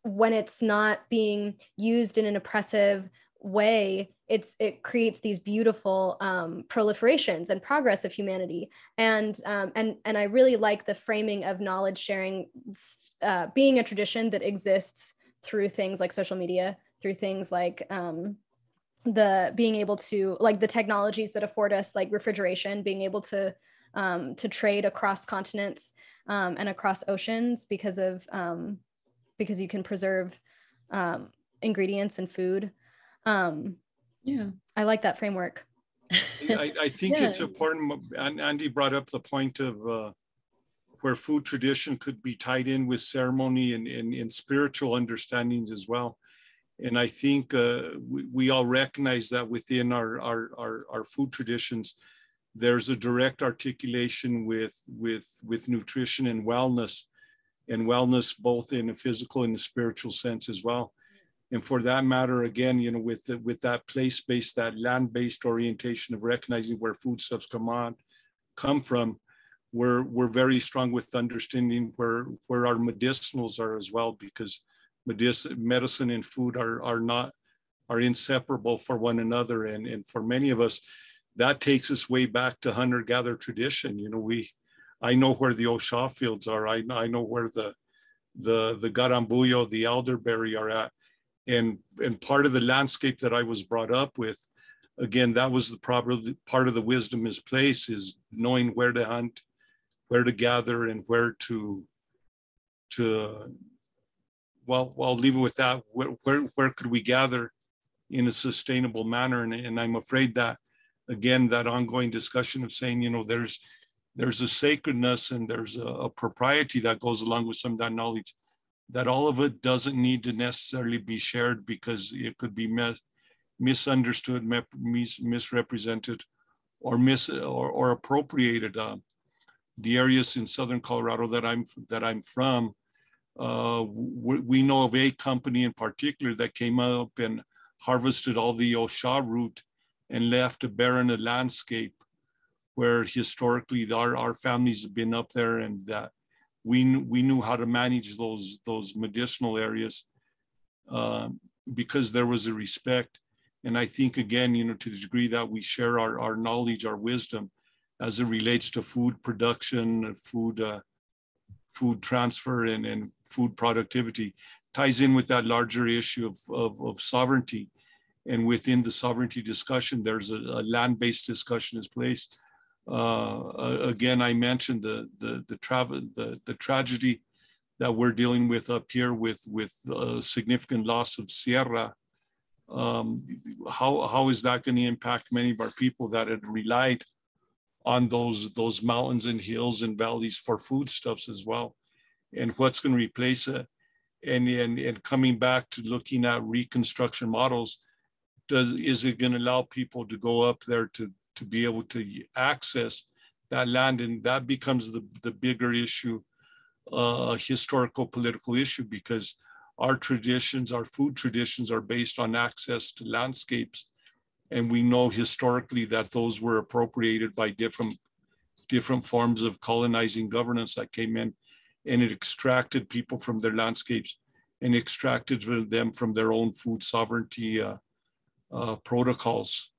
when it's not being used in an oppressive way it's it creates these beautiful um, proliferations and progress of humanity. And um, and and i really like the framing of knowledge sharing uh, being a tradition that exists through things like social media through things like um, the being able to like the technologies that afford us like refrigeration being able to um, to trade across continents um, and across oceans because of um, because you can preserve ingredients and food um, yeah, I like that framework. I, I, think yeah. it's important. Andi brought up the point of uh, where food tradition could be tied in with ceremony and, and, and spiritual understandings as well. And I think uh, we, we, all recognize that within our, our, our, our, food traditions, there's a direct articulation with, with, with nutrition and wellness, and wellness both in a physical and a spiritual sense as well and for that matter, again, you know, with the, with that place-based, that land-based orientation of recognizing where foodstuffs come on, come from, we're we're very strong with understanding where where our medicinals are as well, because medicine, medicine and food are are not are inseparable for one another, and and for many of us, that takes us way back to hunter-gatherer tradition. You know, we I know where the Osha fields are. I, I know where the the the Garambuyo, the elderberry are at. And and part of the landscape that I was brought up with, again, that was the proper part of the wisdom is place is knowing where to hunt, where to gather, and where to to well, I'll leave it with that. Where, where, where could we gather in a sustainable manner? And, and I'm afraid that, again, that ongoing discussion of saying, you know, there's there's a sacredness and there's a, a propriety that goes along with some of that knowledge that all of it doesn't need to necessarily be shared because it could be mis misunderstood, mis misrepresented, or mis or, or appropriated. Uh, the areas in southern Colorado that I'm that I'm from, uh, we, we, know of a company in particular that came up and harvested all the Osha root and left a barren landscape where historically our, our families have been up there and that we, we knew how to manage those, those medicinal areas uh, because there was a respect. And I think again, you know, to the degree that we share our, our knowledge, our wisdom as it relates to food production, food uh, food transfer and, and food productivity ties in with that larger issue of, of, of sovereignty. And within the sovereignty discussion, there's a, a land-based discussion is placed. Uh, again, I mentioned the, the, the, travel, the, the tragedy that we're dealing with up here with, with a significant loss of Sierra. Um, how, how is that going to impact many of our people that had relied on those those mountains and hills and valleys for foodstuffs as well and what's going to replace it and, and and coming back to looking at reconstruction models does is it going to allow people to go up there to to be able to access that land and that becomes the the bigger issue uh historical political issue because our traditions our food traditions are based on access to landscapes and we know historically that those were appropriated by different different forms of colonizing governance that came in and it extracted people from their landscapes and extracted them from their own food sovereignty uh, uh, protocols.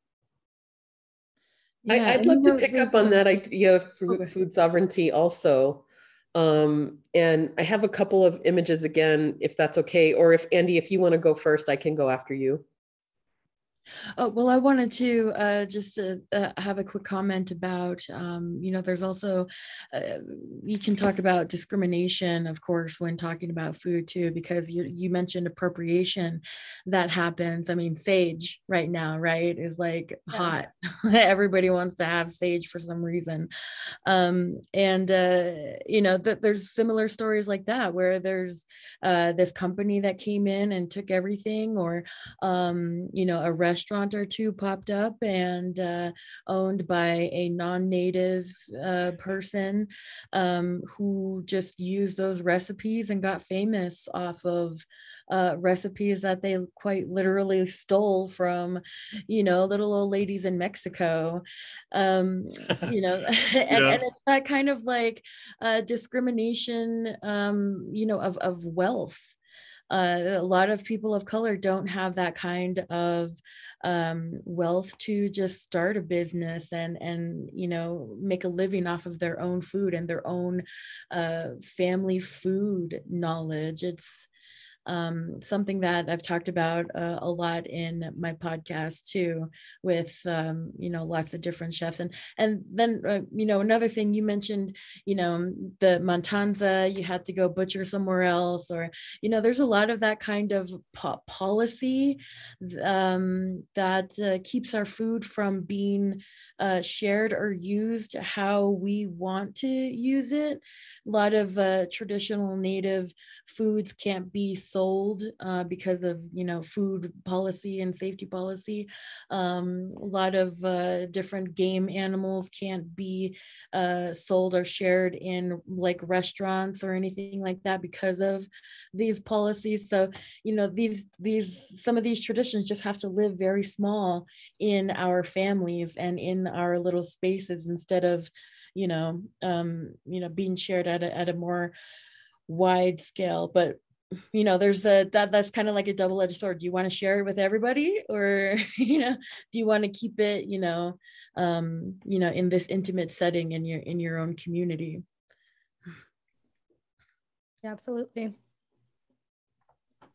Yeah, I, would love to pick up on that idea of food, food sovereignty also. Um, and I have a couple of images again, if that's okay, or if Andi, if you want to go first, I can go after you. Oh, well, I wanted to uh, just uh, uh, have a quick comment about, um, you know, there's also, uh, you can talk about discrimination, of course, when talking about food too, because you, you mentioned appropriation that happens. I mean, sage right now, right, is like yeah. hot. <laughs> Everybody wants to have sage for some reason. Um, and, uh, you know, th- there's similar stories like that where there's uh, this company that came in and took everything or, um, you know, a restaurant restaurant or two popped up and uh, owned by a non-native uh, person um, who just used those recipes and got famous off of uh, recipes that they quite literally stole from, you know, little old ladies in Mexico. Um, you know, <laughs> <laughs> and, yeah. and, it's that kind of like uh, discrimination, um, you know, of, of wealth a lot of people of color don't have that kind of um, wealth to just start a business and and you know make a living off of their own food and their own uh, family food knowledge. It's um, something that I've talked about uh, a lot in my podcast too, with um, you know lots of different chefs, and and then uh, you know another thing you mentioned, you know the Matanza, you had to go butcher somewhere else, or you know there's a lot of that kind of po- policy um, that uh, keeps our food from being uh, shared or used how we want to use it. A lot of uh, traditional native foods can't be sold uh, because of you know food policy and safety policy. Um, a lot of uh, different game animals can't be uh, sold or shared in like restaurants or anything like that because of these policies. So you know these these some of these traditions just have to live very small in our families and in our little spaces instead of you know um, you know being shared at a, at a more wide scale but you know there's a that that's kind of like a double-edged sword. Do you want to share it with everybody or <laughs> you know do you want to keep it you know um you know in this intimate setting in your in your own community? Yeah, absolutely.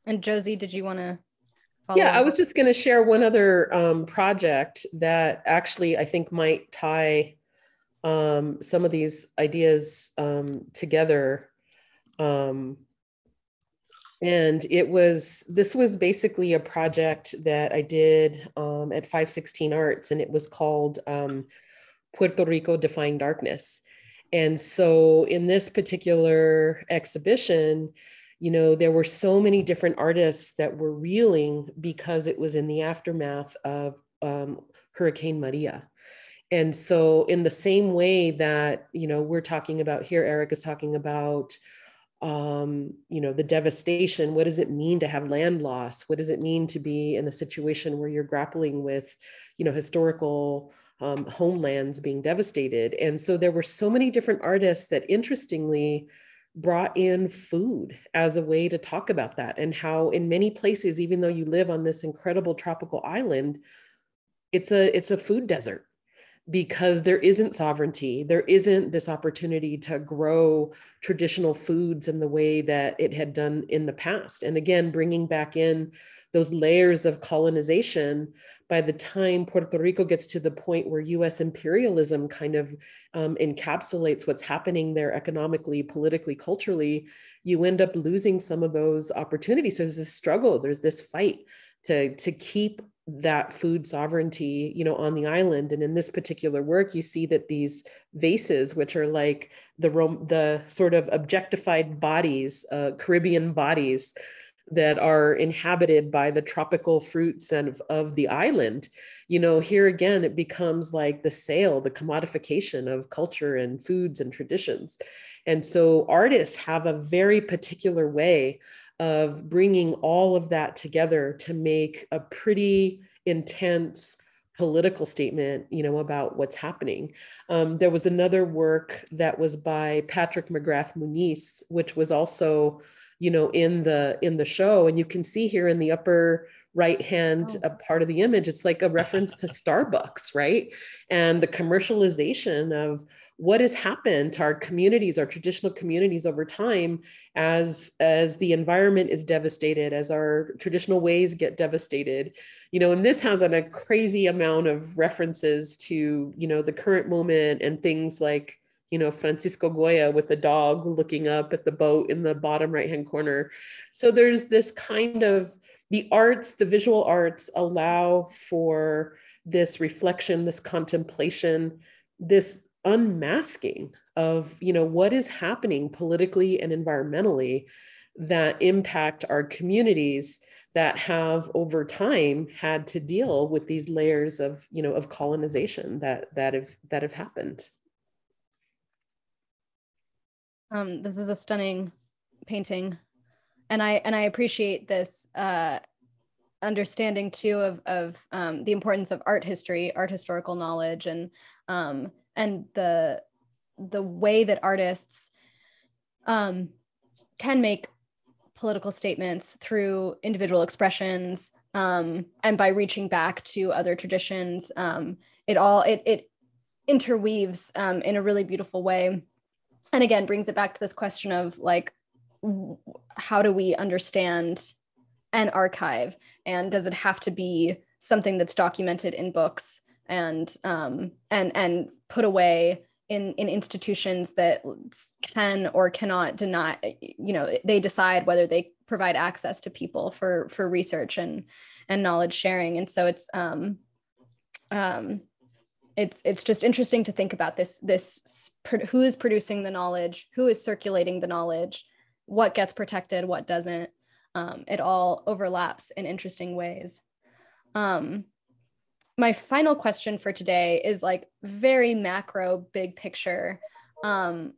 And josie did you want to yeah i was just going to share one other um, project that actually i think might tie um, some of these ideas um, together um, and it was this was basically a project that i did um, at 516 arts and it was called um, puerto rico defying darkness. And so in this particular exhibition you know there were so many different artists that were reeling because it was in the aftermath of um, hurricane maria and so in the same way that you know we're talking about here eric is talking about um, you know, the devastation. What does it mean to have land loss? What does it mean to be in a situation where you're grappling with, you know, historical um, homelands being devastated? And so there were so many different artists that interestingly brought in food as a way to talk about that and how in many places even though you live on this incredible tropical island it's a it's a food desert because there isn't sovereignty. There isn't this opportunity to grow traditional foods in the way that it had done in the past. And again, bringing back in those layers of colonization by the time Puerto Rico gets to the point where US imperialism kind of um, encapsulates what's happening there economically, politically, culturally, you end up losing some of those opportunities. So there's this struggle, there's this fight to, to keep that food sovereignty you know on the island. And in this particular work you see that these vases which are like the Rome, the sort of objectified bodies uh, caribbean bodies that are inhabited by the tropical fruits and of, of the island you know here again it becomes like the sale the commodification of culture and foods and traditions. And so artists have a very particular way of bringing all of that together to make a pretty intense political statement you know about what's happening. Um, there was another work that was by patrick mcgrath muniz which was also you know in the in the show. And you can see here in the upper right hand oh. part of the image it's like a reference to <laughs> starbucks right? And the commercialization of what has happened to our communities our traditional communities over time as as the environment is devastated as our traditional ways get devastated. You know and this has a crazy amount of references to you know the current moment and things like you know francisco goya with the dog looking up at the boat in the bottom right hand corner. So there's this kind of the arts the visual arts allow for this reflection this contemplation this unmasking of you know what is happening politically and environmentally that impact our communities that have over time had to deal with these layers of you know of colonization that that have that have happened. Um, this is a stunning painting. And i and i appreciate this uh, understanding too of of um, the importance of art history art historical knowledge and um, and the the way that artists um, can make political statements through individual expressions um, and by reaching back to other traditions um, it all it, it interweaves um, in a really beautiful way. And again brings it back to this question of like how do we understand an archive? And does it have to be something that's documented in books and um, and and put away in in institutions that can or cannot deny you know they decide whether they provide access to people for for research and and knowledge sharing. And so it's um um it's it's just interesting to think about this this who is producing the knowledge who is circulating the knowledge what gets protected what doesn't. Um, it all overlaps in interesting ways. Um, my final question for today is like very macro, big picture. Um,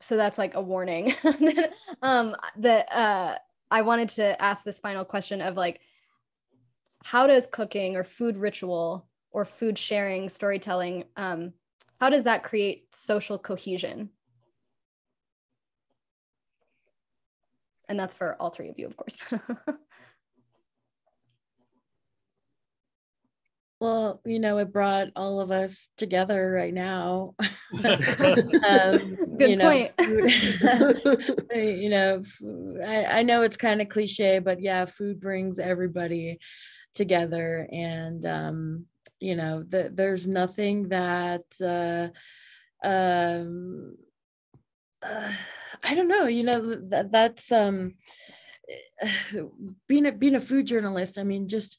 so that's like a warning. <laughs> um, that uh, I wanted to ask this final question of like, how does cooking or food ritual or food sharing, storytelling, um, how does that create social cohesion? And that's for all three of you, of course. <laughs> Well, you know, it brought all of us together right now. <laughs> <laughs> um, <laughs> Good you know, point. food- you know, f- I, I know it's kind of cliche, but yeah, food brings everybody together. And, um, you know, the, there's nothing that, uh, um, uh, I don't know, you know, that, that's, um, <sighs> being a, being a food journalist, I mean, just,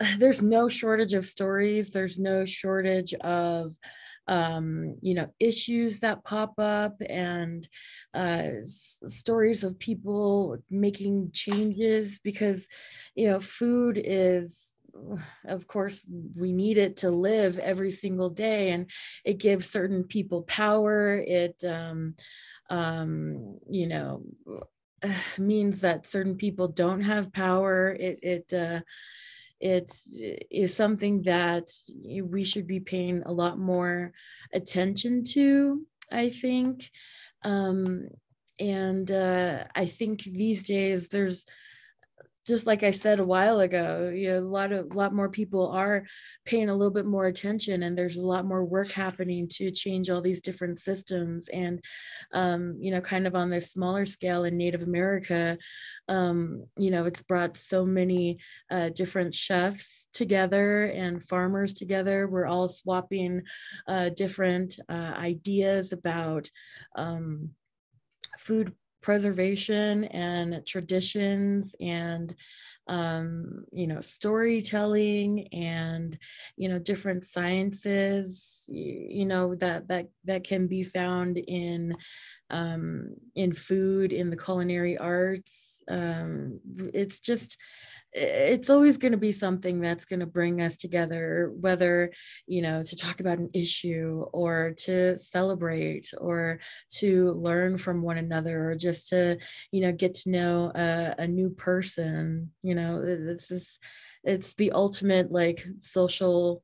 <sighs> there's no shortage of stories. There's no shortage of um, you know issues that pop up and uh, s- stories of people making changes because you know food is of course we need it to live every single day and it gives certain people power. It um, um, you know <sighs> means that certain people don't have power. It it uh, it is something that we should be paying a lot more attention to i think. Um, and uh, i think these days there's just like I said a while ago, you know, a lot of a lot more people are paying a little bit more attention, and there's a lot more work happening to change all these different systems. And um, you know, kind of on this smaller scale in Native America, um, you know, it's brought so many uh, different chefs together and farmers together. We're all swapping uh, different uh, ideas about um, food preservation and traditions and um, you know storytelling and you know different sciences you know that that that can be found in um, in food in the culinary arts. Um, it's just it's always going to be something that's going to bring us together whether you know to talk about an issue or to celebrate or to learn from one another or just to you know get to know a, a new person you know this is it's the ultimate like social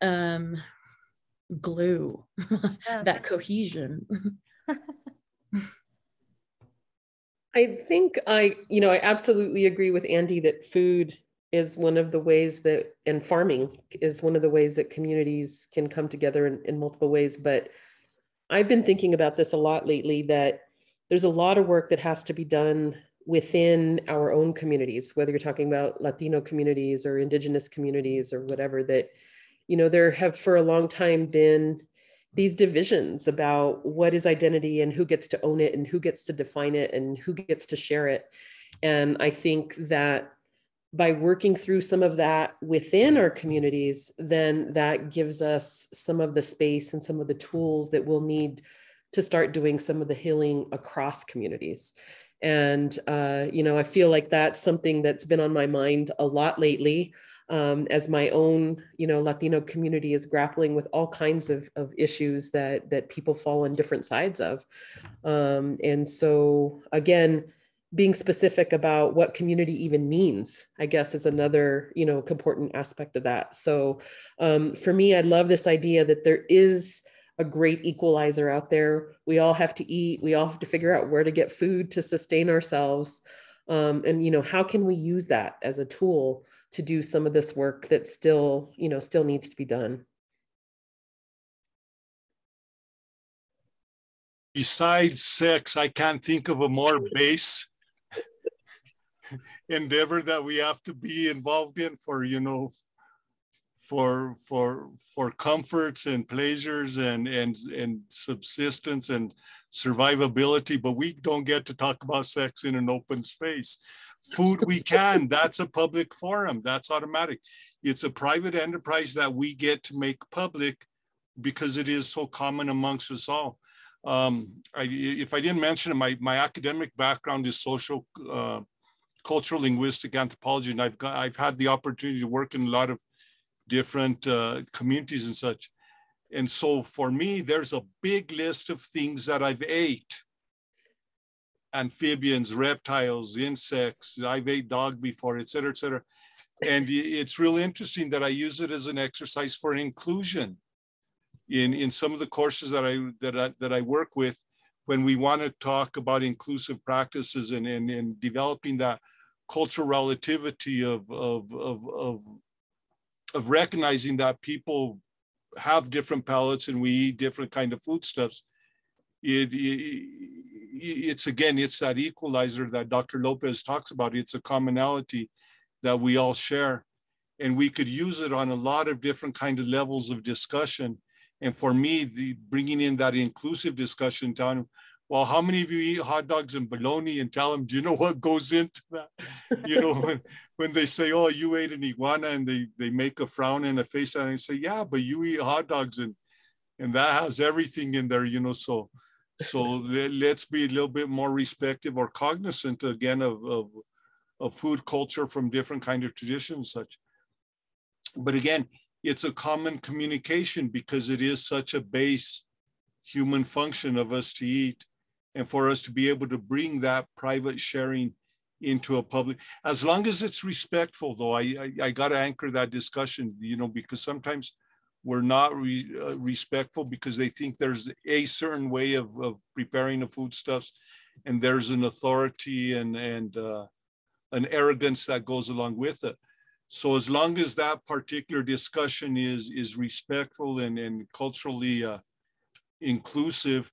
um glue <laughs> Yeah. that cohesion <laughs> <laughs> I think I, you know, I absolutely agree with Andi that food is one of the ways that, and farming is one of the ways that communities can come together in, in multiple ways. But I've been thinking about this a lot lately that there's a lot of work that has to be done within our own communities, whether you're talking about Latino communities or indigenous communities or whatever, that, you know, there have for a long time been these divisions about what is identity and who gets to own it and who gets to define it and who gets to share it. And I think that by working through some of that within our communities, then that gives us some of the space and some of the tools that we'll need to start doing some of the healing across communities. And, uh, you know, I feel like that's something that's been on my mind a lot lately um, as my own, you know, Latino community is grappling with all kinds of, of issues that that people fall on different sides of. Um, and so again, being specific about what community even means, I guess, is another, you know, important aspect of that. So um, for me, I love this idea that there is a great equalizer out there. We all have to eat. We all have to figure out where to get food to sustain ourselves. Um, and you know, how can we use that as a tool to do some of this work that still, you know, still needs to be done. Besides sex, I can't think of a more base <laughs> endeavor that we have to be involved in for, you know, for for for comforts and pleasures and and and subsistence and survivability but we don't get to talk about sex in an open space food we can. That's a public forum. That's automatic. It's a private enterprise that we get to make public because it is so common amongst us all. Um, I, if i didn't mention it my, my academic background is social uh, cultural linguistic anthropology and i've got i've had the opportunity to work in a lot of different uh, communities and such. And so for me there's a big list of things that i've ate amphibians, reptiles, insects. I've ate dog before, et cetera, et cetera. <laughs> And it's really interesting that I use it as an exercise for inclusion. In, in some of the courses that I, that I that I work with, when we want to talk about inclusive practices and, and, and developing that cultural relativity of, of, of, of, of recognizing that people have different palates and we eat different kind of foodstuffs, it, it, it's again, it's that equalizer that Dr. Lopez talks about. It's a commonality that we all share. And we could use it on a lot of different kind of levels of discussion. And for me, the bringing in that inclusive discussion down, well, how many of you eat hot dogs and bologna and tell them, do you know what goes into that? <laughs> You know, when, when they say, oh, you ate an iguana and they, they make a frown and a face and I say, yeah, but you eat hot dogs and, and that has everything in there, you know, so, so let's be a little bit more respective or cognizant again of, of, of food culture from different kind of traditions such. But again, it's a common communication because it is such a base human function of us to eat and for us to be able to bring that private sharing into a public as long as it's respectful though i i, I got to anchor that discussion you know because sometimes we're not re, uh, respectful because they think there's a certain way of, of preparing the foodstuffs and there's an authority and and uh, an arrogance that goes along with it. So as long as that particular discussion is is respectful and and culturally uh, inclusive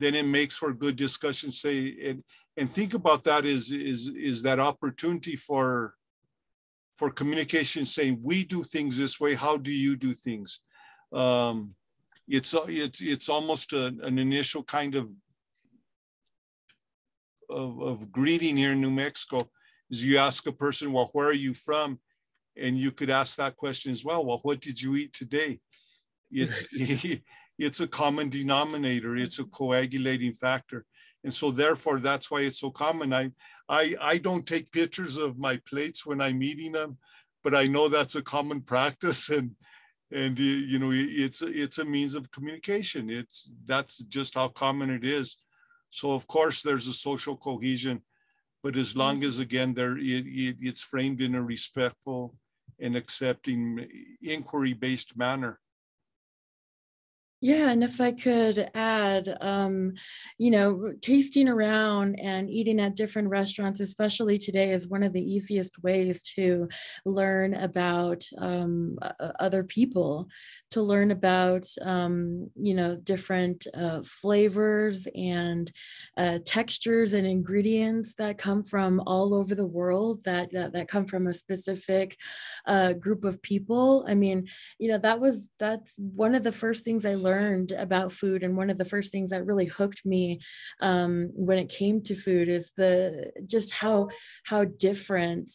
then it makes for good discussion say and and think about that is is is that opportunity for for communication saying we do things this way. How do you do things um it's it's it's almost a, an initial kind of, of of greeting here in new mexico is you ask a person well where are you from? And you could ask that question as well. Well what did you eat today? It's <laughs> it's a common denominator. It's a coagulating factor. And so therefore that's why it's so common. I i i don't take pictures of my plates when i'm eating them but i know that's a common practice. <laughs> And and you know it's it's a means of communication it's that's just how common it is so of course there's a social cohesion but as long mm-hmm. as again there it, it, it's framed in a respectful and accepting inquiry based manner yeah, and if I could add, um, you know, tasting around and eating at different restaurants, especially today, is one of the easiest ways to learn about um, other people, to learn about, um, you know, different uh, flavors and uh, textures and ingredients that come from all over the world, that that, that come from a specific uh, group of people. I mean, you know, that was that's one of the first things I learned learned about food and one of the first things that really hooked me um, when it came to food is the just how how different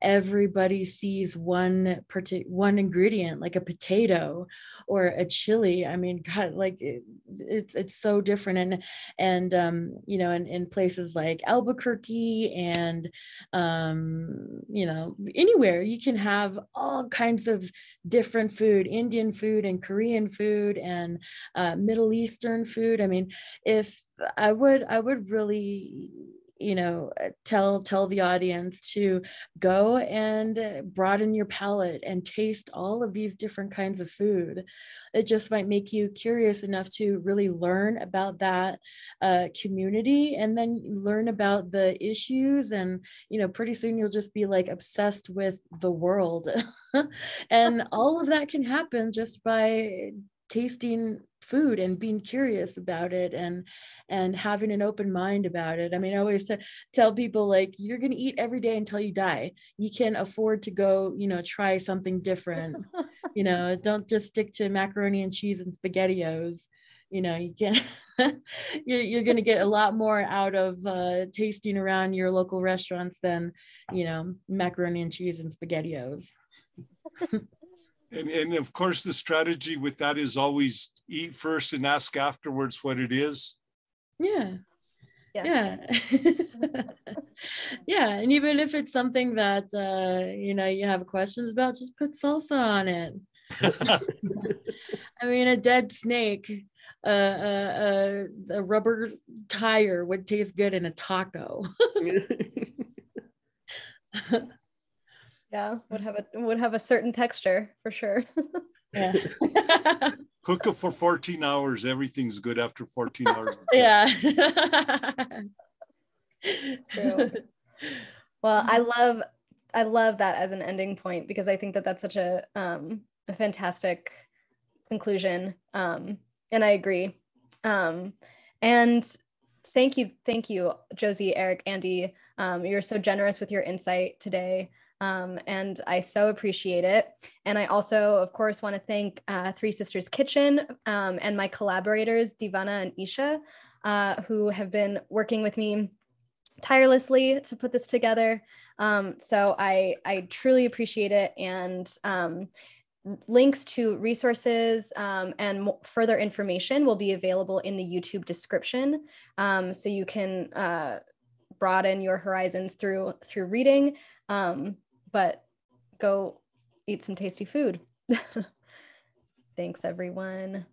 everybody sees one partic- one ingredient like a potato or a chili. I mean god like it, it's it's so different. And and um you know in, in places like albuquerque and um you know anywhere you can have all kinds of different food indian food and korean food and uh, Middle Eastern food. I mean, if I would, I would really you know uh, tell tell the audience to go and broaden your palate and taste all of these different kinds of food. It just might make you curious enough to really learn about that uh, community and then learn about the issues and you know pretty soon you'll just be like obsessed with the world. <laughs> And all of that can happen just by tasting food and being curious about it and and having an open mind about it. I mean i always t- tell people like you're going to eat every day until you die. You can afford to go you know try something different. <laughs> You know don't just stick to macaroni and cheese and spaghettios. You know you can <laughs> you're, you're going to get a lot more out of uh, tasting around your local restaurants than you know macaroni and cheese and spaghettios <laughs> and, and of course, the strategy with that is always eat first and ask afterwards what it is. Yeah. Yeah. Yeah. <laughs> yeah. And even if it's something that, uh, you know, you have questions about, just put salsa on it. <laughs> I mean, a dead snake, uh, uh, uh, a rubber tire would taste good in a taco. <laughs> yeah would have a would have a certain texture for sure yeah <laughs> Cook it for 14 hours. Everything's good after 14 hours. <laughs> yeah. True. Well, I love I love that as an ending point because I think that that's such a um, a fantastic conclusion, um, and I agree. Um, and thank you, thank you, Josie, Eric, Andi. Um, you're so generous with your insight today. Um, and I so appreciate it. And I also, of course, want to thank uh, Three Sisters Kitchen um, and my collaborators, Divana and Isha, uh, who have been working with me tirelessly to put this together. Um, so I, I truly appreciate it. And um, links to resources um, and further information will be available in the YouTube description. Um, so you can uh, broaden your horizons through through reading. Um, but go eat some tasty food. <laughs> Thanks, everyone.